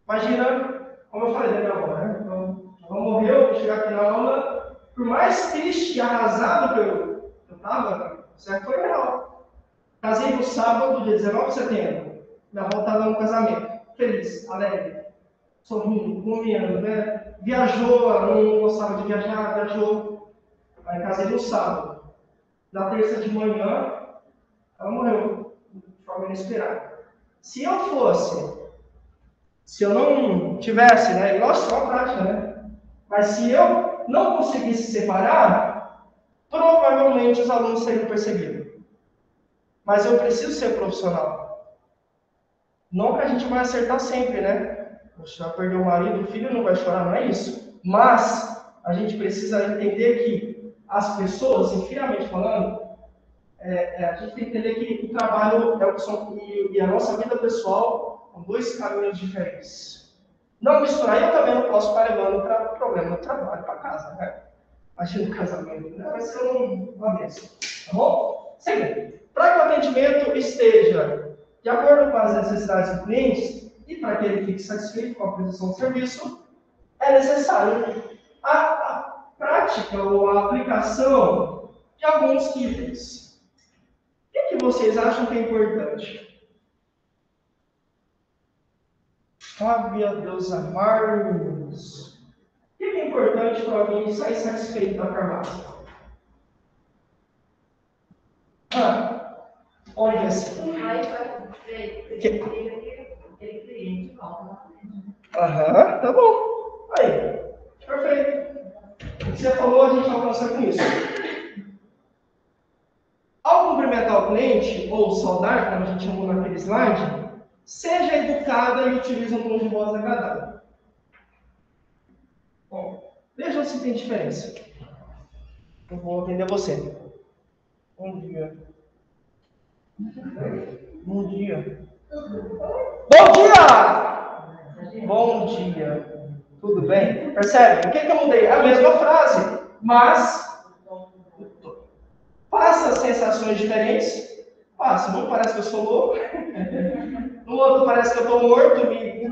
Imagina, como eu falei da minha avó, né? Então, a avó morreu, chegar aqui na aula, por mais triste e arrasado que eu estava, certo? Foi real. Casei no sábado, dia 19 de setembro. Minha avó estava no casamento. Feliz, alegre, sorrindo, comendo, né? Viajou, não gostava de viajar, viajou. Aí casei no sábado. Na terça de manhã, ela morreu forma inesperada. Se eu fosse se eu não tivesse, né? Nossa, uma prática, né? Mas se eu não conseguisse separar, provavelmente os alunos seriam perseguidos. Mas eu preciso ser profissional. Não que a gente vai acertar sempre, né? Você vai perder o marido, o filho não vai chorar, não é isso. Mas a gente precisa entender que as pessoas, infinitamente falando, é, é, a gente tem que entender que o trabalho é o que são, e, a nossa vida pessoal são dois caminhos diferentes. Não misturar, eu também não posso ficar levando para o problema do trabalho para casa, né? Imagina o casamento, né? vai ser um, uma bênção, tá bom? Segundo, para que o atendimento esteja de acordo com as necessidades do cliente e para que ele fique satisfeito com a prestação do serviço, é necessário a, a prática ou a aplicação de alguns itens vocês acham que é importante? Sabe a Deus amar-nos. O que é importante para alguém sair satisfeito da farmácia? Ah, olha assim. Aham, tá bom. Aí, perfeito. O que você falou, a gente alcança com isso. Ao cliente, ou saudar, como a gente chamou naquele slide, seja educada e utilize um tom de voz agradável. Bom, vejam se tem diferença. Eu vou atender você. Bom dia. Bom dia. Bom dia! Bom dia. Tudo bem? Percebe? O que, que eu mudei? A mesma frase, mas Passa sensações diferentes. Passa. Um parece que eu sou louco. No outro parece que eu estou morto, me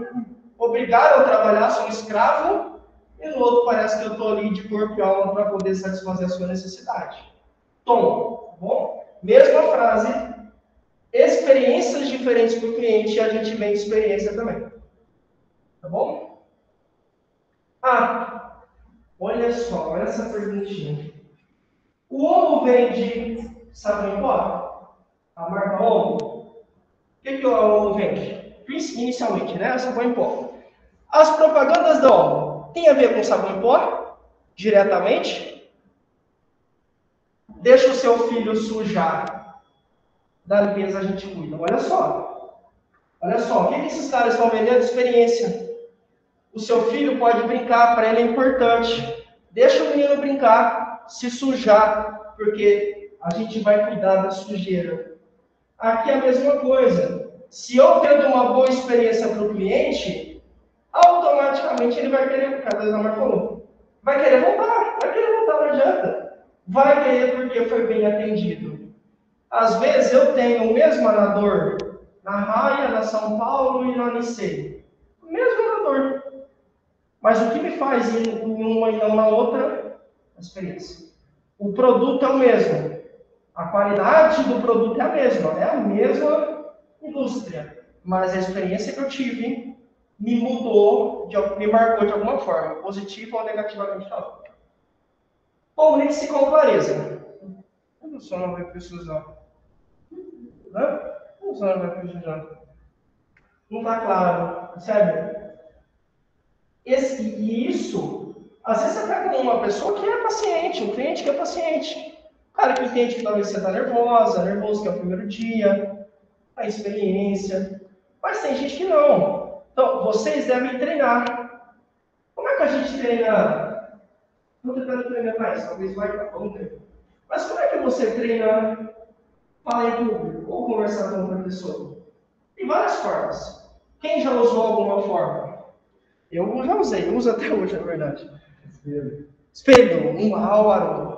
obrigaram a trabalhar, sou um escravo. E no outro parece que eu estou ali de corpo e alma para poder satisfazer a sua necessidade. Tom, bom? Mesma frase, experiências diferentes para o cliente e a gente vem de experiência também. Tá bom? Ah, olha só, olha essa perguntinha. O Omo vende sabão em pó? A marca Omo. O que, que o Omo vende? Inicialmente, né? Sabão em pó. As propagandas da Omo têm a ver com sabão em pó? Diretamente? Deixa o seu filho sujar. Da limpeza a gente cuida. Olha só. Olha só. O que, que esses caras estão vendendo? Experiência. O seu filho pode brincar, para ele é importante. Deixa o menino brincar se sujar, porque a gente vai cuidar da sujeira. Aqui é a mesma coisa. Se eu tendo uma boa experiência para o cliente, automaticamente ele vai querer, cada vez mais falou, vai querer voltar, vai querer voltar, não adianta. Vai querer porque foi bem atendido. Às vezes eu tenho o mesmo anador na Raia, na São Paulo e na Unicei. O mesmo anador. Mas o que me faz ir em uma e não na outra a experiência. O produto é o mesmo. A qualidade do produto é a mesma. É a mesma indústria. Mas a experiência que eu tive me mudou, me marcou de alguma forma, positiva ou negativamente falando. Comunique-se com clareza. O senhor não vai precisar. Né? O senhor não vai. Não está claro, percebe? Esse, e isso às vezes você pega uma pessoa que é paciente, um cliente que é paciente. Cara que entende que talvez você está nervosa, nervoso que é o primeiro dia, a experiência. Mas tem gente que não. Então, vocês devem treinar. Como é que a gente treina? Estou tentando treinar mais, talvez vai para ontem. Mas como é que você treina falar em público ou conversar com outra pessoa? Tem várias formas. Quem já usou alguma forma? Eu já usei, uso até hoje, na verdade. Espelho. Espelho, um Álvaro.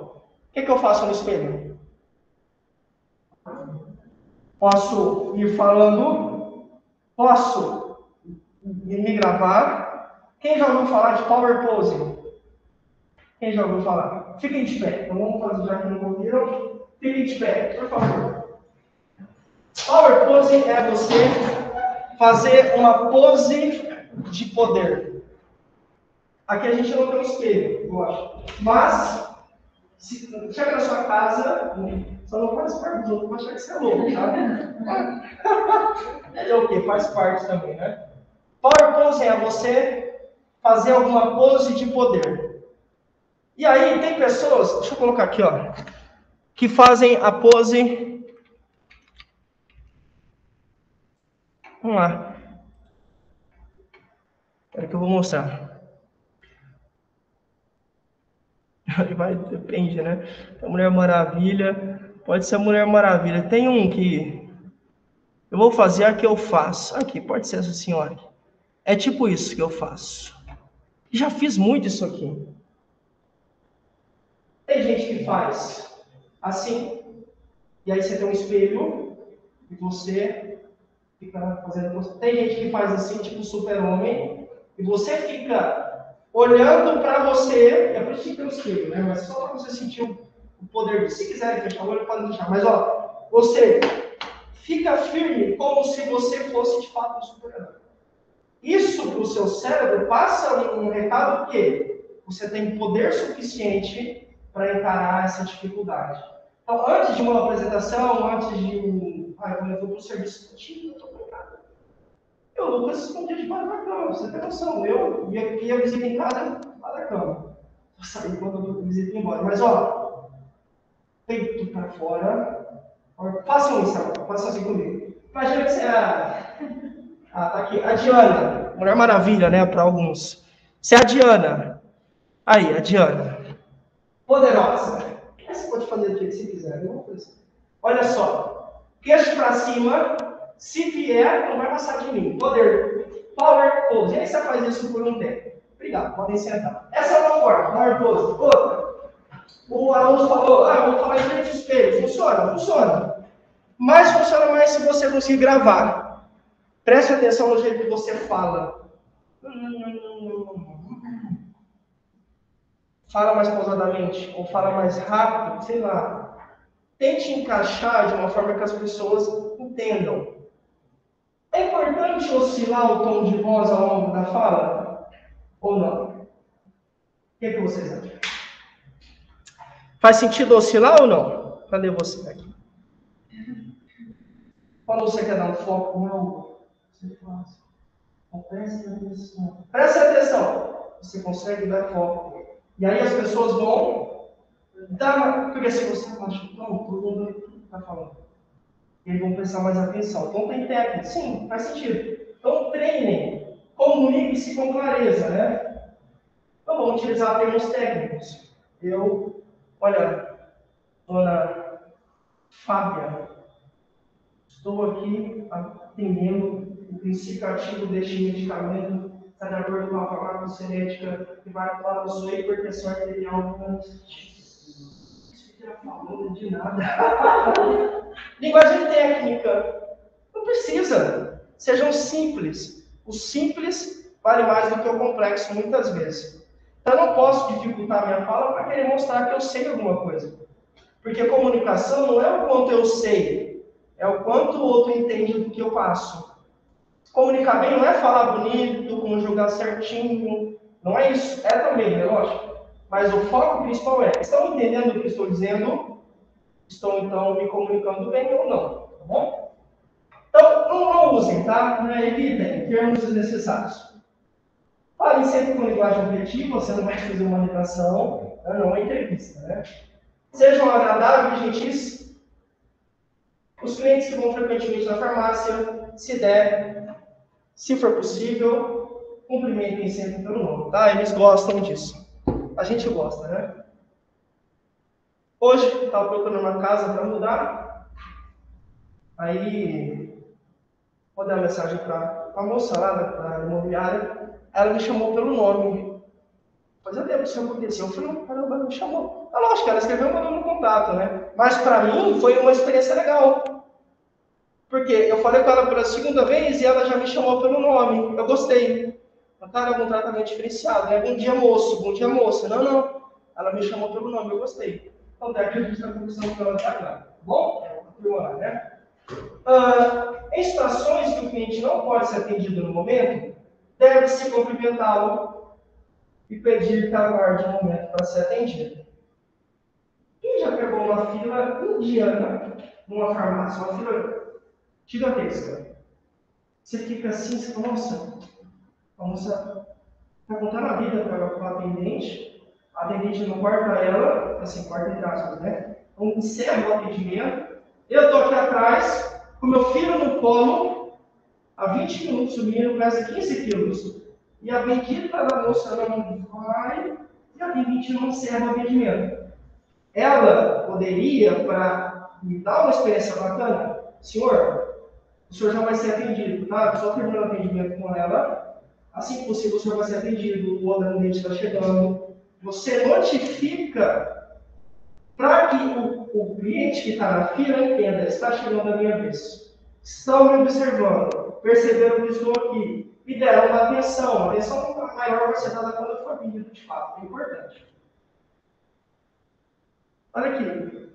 O que, que eu faço no espelho? Posso ir falando, posso me gravar. Quem já ouviu falar de Power Pose? Quem já ouviu falar? Fiquem de pé. Então vamos fazer já que não ouviram. Fiquem de pé, por favor. Power Pose é você fazer uma pose de poder. Aqui a gente não tem um espelho, eu acho. Mas, se chega na sua casa, só não faz parte dos outros, vai achar que você é louco, tá? é o que? Faz parte também, né? Power pose é você fazer alguma pose de poder. E aí tem pessoas, deixa eu colocar aqui, ó, que fazem a pose. Vamos lá. Espera que eu vou mostrar. Vai, depende, né? A Mulher Maravilha, pode ser a Mulher Maravilha. Tem um que eu vou fazer a que eu faço. Aqui, pode ser essa senhora. É tipo isso que eu faço. Já fiz muito isso aqui. Tem gente que faz assim, e aí você tem um espelho, e você fica fazendo. Tem gente que faz assim, tipo super-homem, e você fica olhando para você, é por isso que um espelho, né? Mas só para você sentir o poder. Se quiserem fechar o olho, podem deixar. Mas ó, você fica firme como se você fosse de fato um super-herói. Isso para o seu cérebro passa um recado que você tem poder suficiente para encarar essa dificuldade. Então, antes de uma apresentação, antes de um. Ah, eu vou para o serviço contigo, eu Lucas, escondi debaixo da cama, você tem noção. Eu ia, ia visita em casa, lá da cama. Eu saí quando eu visita embora. Mas, ó, peito para fora. Façam isso agora, façam assim comigo. Imagina que você. Ah, tá aqui. A Diana. Mulher Maravilha, né, para alguns. Você é a Diana. Aí, a Diana poderosa. Você pode fazer do jeito que você quiser. Olha só. Queixo para cima. Se vier, não vai passar de mim. Poder. Power pose. E aí você faz isso por um tempo. Obrigado. Podem sentar. Essa é uma forma. Power pose. Outra. O Alonso falou, ah, vou falar em frente espelho. Funciona? Funciona. Mas funciona mais se você conseguir gravar. Preste atenção no jeito que você fala. Fala mais pausadamente ou fala mais rápido, sei lá. Tente encaixar de uma forma que as pessoas entendam. É importante oscilar o tom de voz ao longo da fala? Ou não? O que, é que vocês acham? Faz sentido oscilar ou não? Cadê você aqui? Quando você quer dar um foco em algo, você faz. Então, preste atenção. Preste atenção. Você consegue dar foco. E aí as pessoas vão dar, porque se você acha, não, todo mundo está falando. Eles vão prestar mais atenção. Então tem técnica, sim, faz sentido. Então treinem, comunique-se com clareza, né? Então vamos utilizar termos técnicos. Eu, olha, dona Fábia, estou aqui atendendo o princípio ativo deste medicamento está de acordo com a farmacocinética que vai falar da sua hipertensão arterial. Isso que falando de nada. Linguagem técnica. Não precisa. Sejam simples. O simples vale mais do que o complexo, muitas vezes. Então, eu não posso dificultar a minha fala para querer mostrar que eu sei alguma coisa. Porque comunicação não é o quanto eu sei, é o quanto o outro entende do que eu passo. Comunicar bem não é falar bonito, conjugar certinho, não é isso. É também, é lógico. Mas o foco principal é: estão entendendo o que estou dizendo? Estão então me comunicando bem ou não? Tá bom? Então, não, usem, tá? Não é, evitem termos desnecessários. Falem sempre com linguagem objetiva, você não vai fazer uma redação, né? não uma entrevista, né? Sejam agradáveis, gentis. Os clientes que vão frequentemente na farmácia, se der, se for possível, cumprimentem sempre pelo nome, tá? Eles gostam disso. A gente gosta, né? Hoje, estava procurando uma casa para mudar. Aí, dar uma mensagem para a moça lá da imobiliária. Ela me chamou pelo nome. Fazia tempo que isso aconteceu. Eu falei, caramba, ela me chamou. É lógico, ela escreveu mandando contato, né? Mas para mim foi uma experiência legal. Porque eu falei com ela pela segunda vez e ela já me chamou pelo nome. Eu gostei. Cara, algum tratamento diferenciado, né? Bom dia, moço. Bom dia, moça. Não, não. Ela me chamou pelo nome, eu gostei. Então, até aqui a gente está conversando com ela. Tá bom? É aprimorar, né? Ah, em situações que o cliente não pode ser atendido no momento, deve-se cumprimentá-lo e pedir que aguarde um momento para ser atendido. Quem já pegou uma fila indiana numa farmácia, uma fila gigantesca. Você fica assim, você fala, nossa, está contando a vida para a atendente, a atendente não corta ela, assim, corta entre aspas, né? Então, encerra o atendimento. Eu estou aqui atrás, com meu filho no colo, há 20 minutos, o menino pesa 15 quilos. E a bendita da moça não vai e a cliente não encerra o atendimento. Ela poderia, para me dar uma experiência bacana, senhor, o senhor já vai ser atendido, tá? Só terminando o atendimento com ela. Assim que possível, o senhor vai ser atendido, o atendente está chegando. Você notifica para que o, o, cliente que está na fila entenda, está chegando a minha vez. Estão me observando, perceberam que estou aqui, e deram uma atenção. A atenção maior vai ser dada for pedido de fato, é importante. Olha aqui.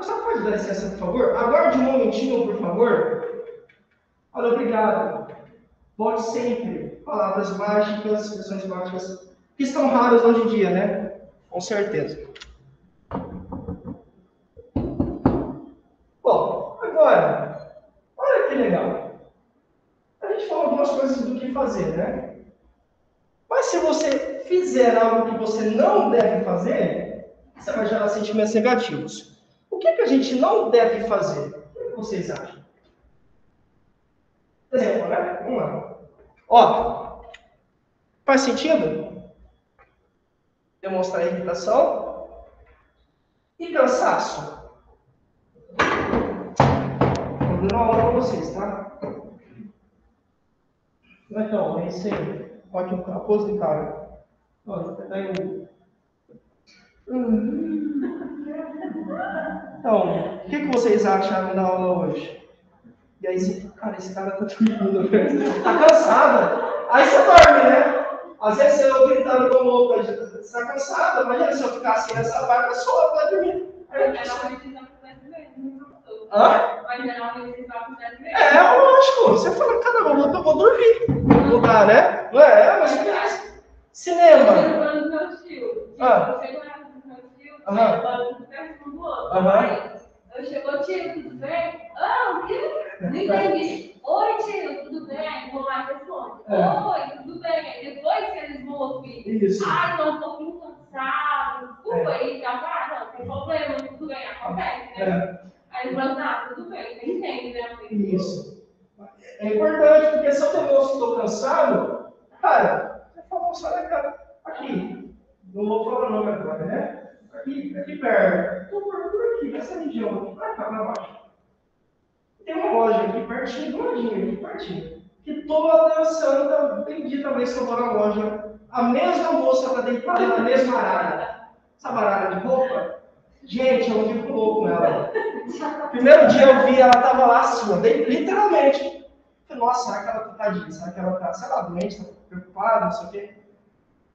Só pode dar licença, por favor? Aguarde um momentinho, por favor. Olha, obrigado. Pode sempre. Palavras mágicas, expressões mágicas, que estão raras hoje em dia, né? Com certeza. Bom, agora, olha que legal. A gente falou algumas coisas do que fazer, né? Mas se você fizer algo que você não deve fazer, você vai gerar sentimentos negativos. O que, é que a gente não deve fazer? O que vocês acham? Exemplo, né? Vamos lá. Ó, faz sentido? Demonstrar irritação e cansaço. Vou dar uma aula para vocês, tá? Então, é isso aí. Pode a pose de cara. Olha, tá aí Então, o que, que vocês acharam da aula hoje? E aí você, cara, esse cara tá dormindo, velho. Tá cansada. Aí você dorme, né? Às vezes eu gritando como louco, você tá cansada, imagina se eu ficar assim nessa barca só, vai dormir. Aí, Hã? É, lógico. Você fala, caramba, eu vou, vou dormir. Não dá, né? Não é? Mas é cinema. Ah. Aham. Eu chegou, tio, tudo bem? Ah, o quê? Não entendi. Oi, tio, tudo bem? Vou lá e responde. É. Oi, tudo bem? Depois que eles vão ouvir. Isso. Ah, tô um pouquinho cansado. Desculpa é. aí, tá? Ah, não, tem problema, tudo bem, acontece, né? É. Aí ele fala, ah, tudo bem, entende, né? Isso. É importante, porque se eu que estou cansado, cara, você fala, sai cara, aqui. Não vou falar o nome agora, né? Aqui, aqui perto. Estou por, aqui, nessa região aqui, vai cá para baixo. Tem uma loja aqui pertinho, do ladinho aqui pertinho. Que toda santa bendita vez que eu vou na loja, a mesma moça está deitada na mesma arara. Sabe a arara de roupa? Gente, eu fico louco nela. Primeiro dia eu vi, ela tava lá assim, literalmente. Nossa, será que ela tá tadinha? Será que ela tá, sei lá, doente, tá preocupada, não sei o quê?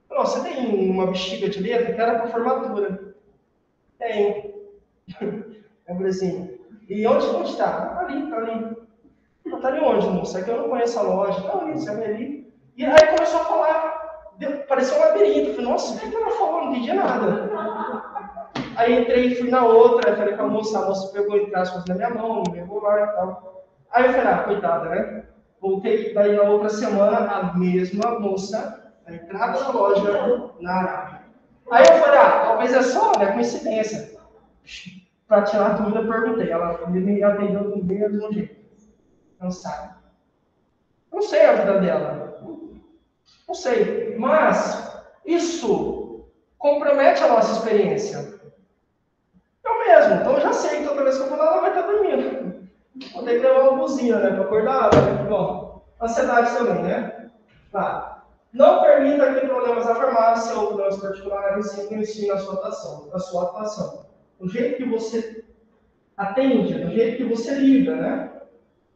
Falei, você tem uma bexiga de letra que era pra formatura. Tenho. Eu falei assim, e onde, onde tá? Ah, tá ali, tá ali. Ela tá ali onde, moça? É que eu não conheço a loja. Não, ali, você vai ali. E aí começou a falar, parecia um labirinto. Falei, nossa, o que, ela falou? Não entendi nada. Aí entrei, fui na outra, falei com a moça, a moça pegou entre aspas na minha mão, me levou lá e tal. Aí eu falei, ah, coitada, né? Voltei daí na outra semana, a mesma moça, na entrada da loja, na Arábia. Aí eu falei, ah, talvez é só, né, coincidência. Para tirar dúvida, eu perguntei. Ela me atendeu do mesmo jeito. Não sabe. Não sei a vida dela. Não sei. Mas isso compromete a nossa experiência. Eu mesmo, então eu já sei que toda vez que eu falar, ela vai estar dormindo. Vou ter que levar uma buzina, né, para acordar ela. Bom, ansiedade também, né? Tá. Não permita que problemas farmácia ou problemas particulares influenciem na sua atuação, na sua atuação. Do jeito que você atende, do jeito que você lida, né?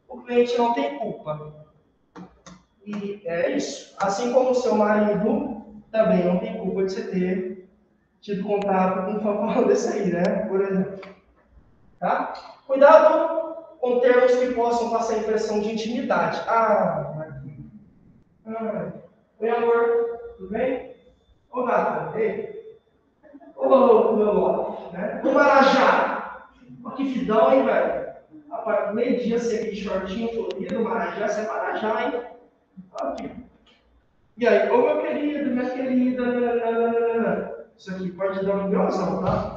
O cliente não tem culpa. E é isso. Assim como o seu marido também não tem culpa de você ter tido contato com um fanfarrão desse aí, né? Por exemplo. Tá? Cuidado com termos que possam passar a impressão de intimidade. Ah. Ah, Oi, amor. Tudo bem? Ô, gata. Ei. Ô, meu lote. Né? Do Marajá. Ó, que fidão, hein, velho? Rapaz, meio dia você aqui de shortinho florido, Marajá, você é Marajá, hein? Aqui. E aí, ô, meu querido, minha querida. Isso aqui pode dar um grãozão, tá?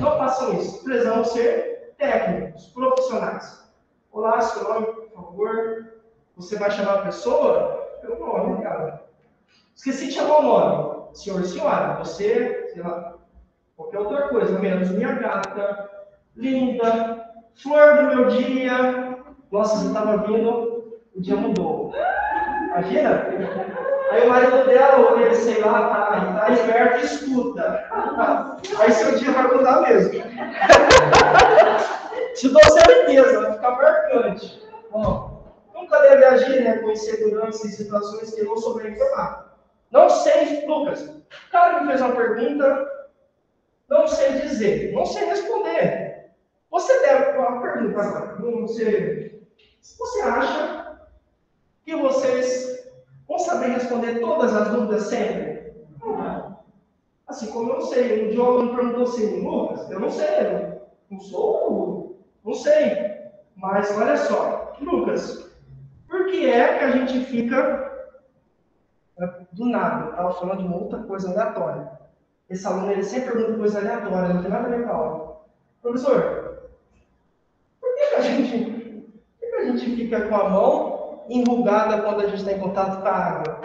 Não façam isso. Precisamos ser técnicos, profissionais. Olá, seu nome, por favor. Você vai chamar a pessoa pelo nome, cara. Esqueci de chamar o nome. senhor e senhora, você, sei lá, qualquer outra coisa, menos minha gata, linda, flor do meu dia. Nossa, você estava vindo, o dia mudou. Imagina? Aí o marido dela, ou ele, sei lá, tá, tá esperto e escuta. Aí seu dia vai mudar mesmo. Te dou certeza, vai ficar marcante. Bom, nunca deve agir né, com insegurança em situações que não souber informar. Não sei, Lucas. O cara me fez uma pergunta, não sei dizer, não sei responder. Você deve, uma pergunta agora, você, você acha que vocês vão saber responder todas as dúvidas sempre? Não. Assim como eu não sei, um dia o aluno perguntou assim, Lucas, eu não sei, eu não sou, não sei. Mas olha só, Lucas, por que é que a gente fica do nada, eu estava falando uma outra coisa aleatória. Esse aluno ele sempre pergunta coisa aleatória, não tem nada a ver com a aula. Professor, por que, que a gente, por que, a gente fica com a mão enrugada quando a gente está em contato com a água?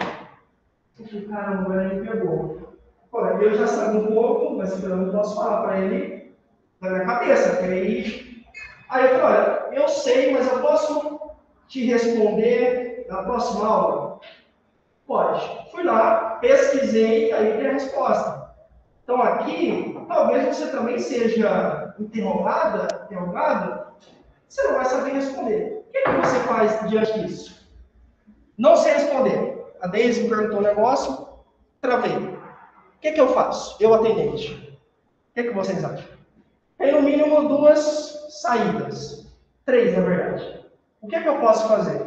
Eu falei, caramba, ele pegou. Olha, eu já sabe um pouco, mas eu não posso falar para ele na minha cabeça. Que aí, aí eu falei, olha, eu sei, mas eu posso te responder na próxima aula? Pode. Fui lá, pesquisei, aí tem a resposta. Então aqui, talvez você também seja interrogada, interrogado, você não vai saber responder. O que, é que você faz diante disso? Não sei responder. A Deise me perguntou um negócio, travei. O que, é que eu faço? Eu atendente. O que, é que vocês acham? Tem no mínimo duas saídas. Três, na verdade. O que, é que eu posso fazer?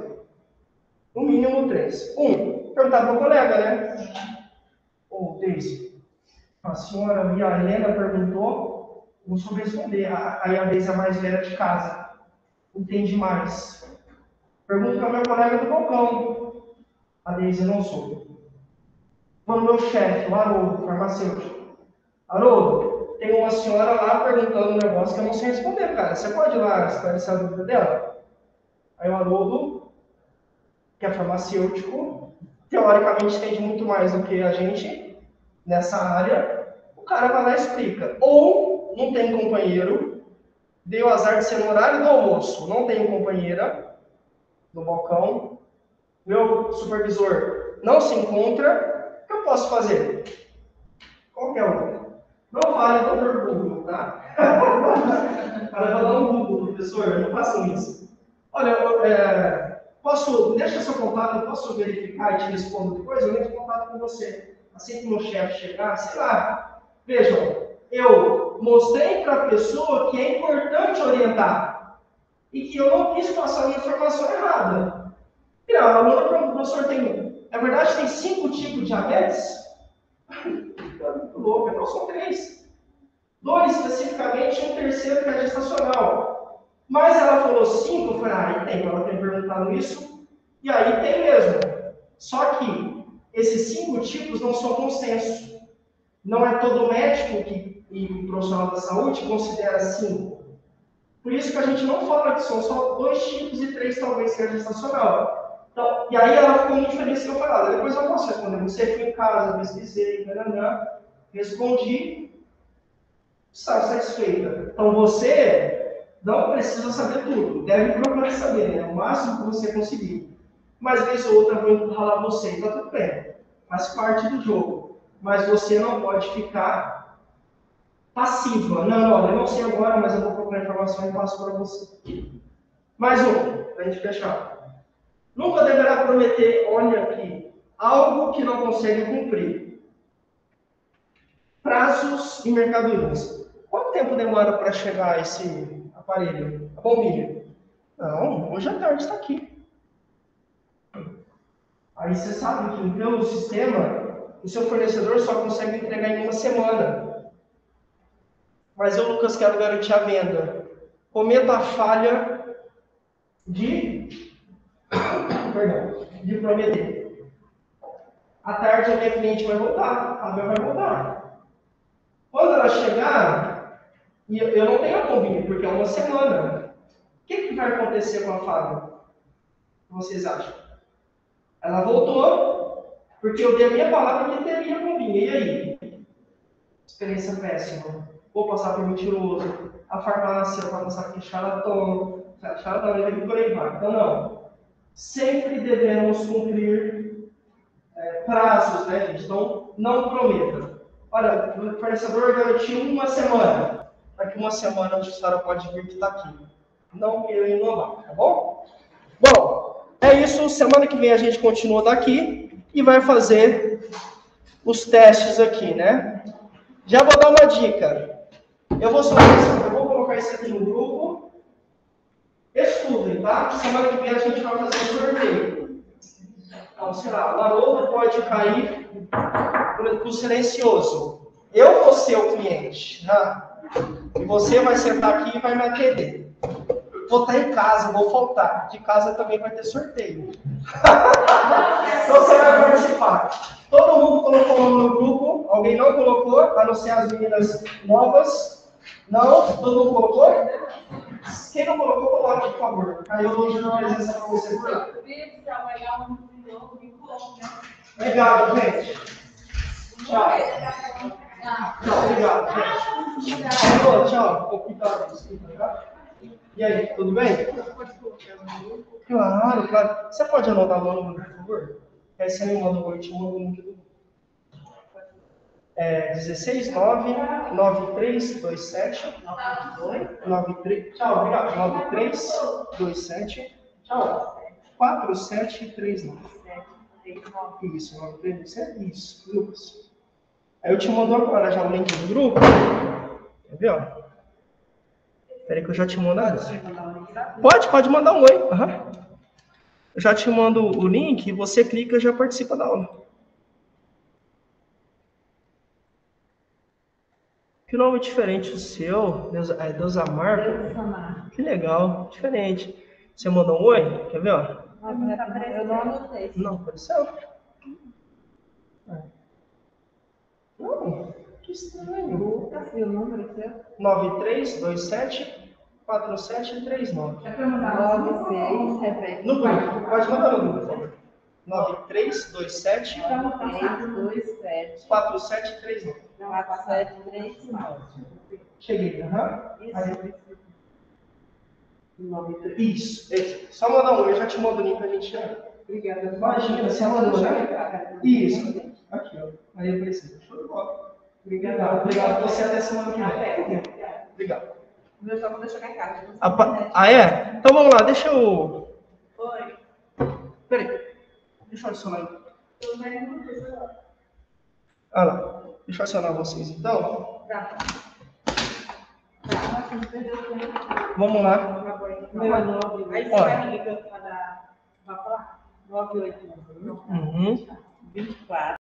No mínimo três. Um, perguntar para o colega, né? Ô, oh, Deise, a senhora e a Helena perguntou, não soube responder. Aí a Deise é mais velha de casa, entende mais. Pergunto para o meu colega do balcão. A Deise não soube. No meu chefe, o Haroldo, farmacêutico. Haroldo, tem uma senhora lá perguntando um negócio que eu não sei responder, cara. Você pode ir lá esclarecer a dúvida dela? Aí o Haroldo, que é farmacêutico, teoricamente entende muito mais do que a gente nessa área, o cara vai lá e explica. Ou não tem companheiro, deu azar de ser no horário do almoço, não tem companheira no balcão, meu supervisor não se encontra, o que eu posso fazer? Qualquer um. Não vale doutor Google, tá? o cara vai dar um Google, professor, não façam isso. Olha, é, Posso, deixa seu contato, eu posso verificar e te respondo depois, eu entro em contato com você. Assim que o meu chefe chegar, sei lá. Vejam, eu mostrei para a pessoa que é importante orientar e que eu não quis passar a informação errada. E a aluna pergunta, professor, tem, na verdade tem cinco tipos de diabetes? Tá muito louco, não são três. Dois especificamente um terceiro que é gestacional. Mas ela falou cinco, eu falei, ah, tem, ela tem perguntado isso, e aí tem mesmo. Só que esses cinco tipos não são consenso. Não é todo médico que, e profissional da saúde considera cinco. Por isso que a gente não fala que são só dois tipos e três talvez seja gestacional. Então, e aí ela ficou muito feliz que eu falava. Depois eu posso responder. Você foi em casa, pesquisei, nananã, respondi, está satisfeita. Então você não precisa saber tudo, deve procurar saber, né? o máximo que você conseguir. Mas vez ou outra vou empurrar você, está tudo bem, faz parte do jogo. Mas você não pode ficar passiva. Não, olha, eu não sei agora, mas eu vou procurar informação e passo para você. Mais um, para a gente fechar. Nunca deverá prometer, olha aqui, algo que não consegue cumprir. Prazos e mercadorias. Quanto tempo demora para chegar esse aparelho, a bombinha. Não, hoje à tarde está aqui. Aí você sabe que pelo sistema, o seu fornecedor só consegue entregar em uma semana. Mas eu, Lucas, quero garantir a venda. Cometa a falha de. Perdão, de prometer. À tarde a minha cliente vai voltar, a minha vai voltar. Quando ela chegar, e eu não tenho a combine, porque é uma semana. O que, que vai acontecer com a Fábio? Vocês acham? Ela voltou, Porque eu dei a minha palavra que teria com vinho. E aí? Experiência péssima. Vou passar por mentiroso. A farmácia vai passar por charlatão. Charlatão, por aí vai. Então, não. Sempre devemos cumprir é, prazos, né, gente? Então, não prometa. Olha, o fornecedor garantiu uma semana. Daqui uma semana a senhora pode vir que está aqui. Não queira inovar, tá bom? Bom, é isso. Semana que vem a gente continua daqui e vai fazer os testes aqui, né? Já vou dar uma dica. Eu vou, eu vou colocar isso aqui no grupo. Estudem, tá? Semana que vem a gente vai fazer um sorteio. Então, sei lá, o Haroldo pode cair para o silencioso. Eu vou ser o cliente, né? E você vai sentar aqui e vai me atender. Vou estar em casa, vou faltar. De casa também vai ter sorteio. então você vai participar. Todo mundo colocou o no grupo. Alguém não colocou, a não ser as meninas novas. Não? Todo mundo colocou? Quem não colocou, coloque, por favor. Aí eu dar presença para você. Legal, gente. Tchau. Tchau, obrigado. Tchau, tchau. Tá? E aí, tudo bem? Claro, claro. Você pode anotar o nome, por favor? Aí você me o oi, te manda o link do. É 16 9 93 27 93 Tchau, obrigado. 93 27 Tchau. 4739. Isso, 93 Isso, Lucas. Aí eu te mando agora já o link do grupo. Quer ver, ó? Espera que eu já te mando. Pode, pode mandar um oi. Uhum. Eu já te mando o link, você clica e já participa da aula. Que nome diferente o seu? Deus, é Deus Amar? Deus Amar. Que legal, diferente. Você mandou um oi? Quer ver, ó? Eu não anotei. Não, apareceu. É. Não, que estranho. Cadê o número seu? 9327 4739. É para mandar 96, repete. No grupo, pode mandar no grupo, por favor. 9327 327 4739. 4739. Cheguei, aham. Isso, isso. Só mandar um, eu já te mando o link pra gente chegar. Obrigada. Imagina, você mandou, né? Isso. Aqui, ó. Aí eu preciso. Show de bola. Obrigado. Obrigado você até semana que vem. Obrigado. Eu só vou deixar minha casa. Ah, ah, é? Então vamos lá, deixa eu. Oi. Peraí. Deixa eu adicionar. Ah lá. Deixa eu adicionar vocês então. Tá. Vamos lá. Meu é 9. Aí você vai me ligar para falar? 981. Uhum. 24.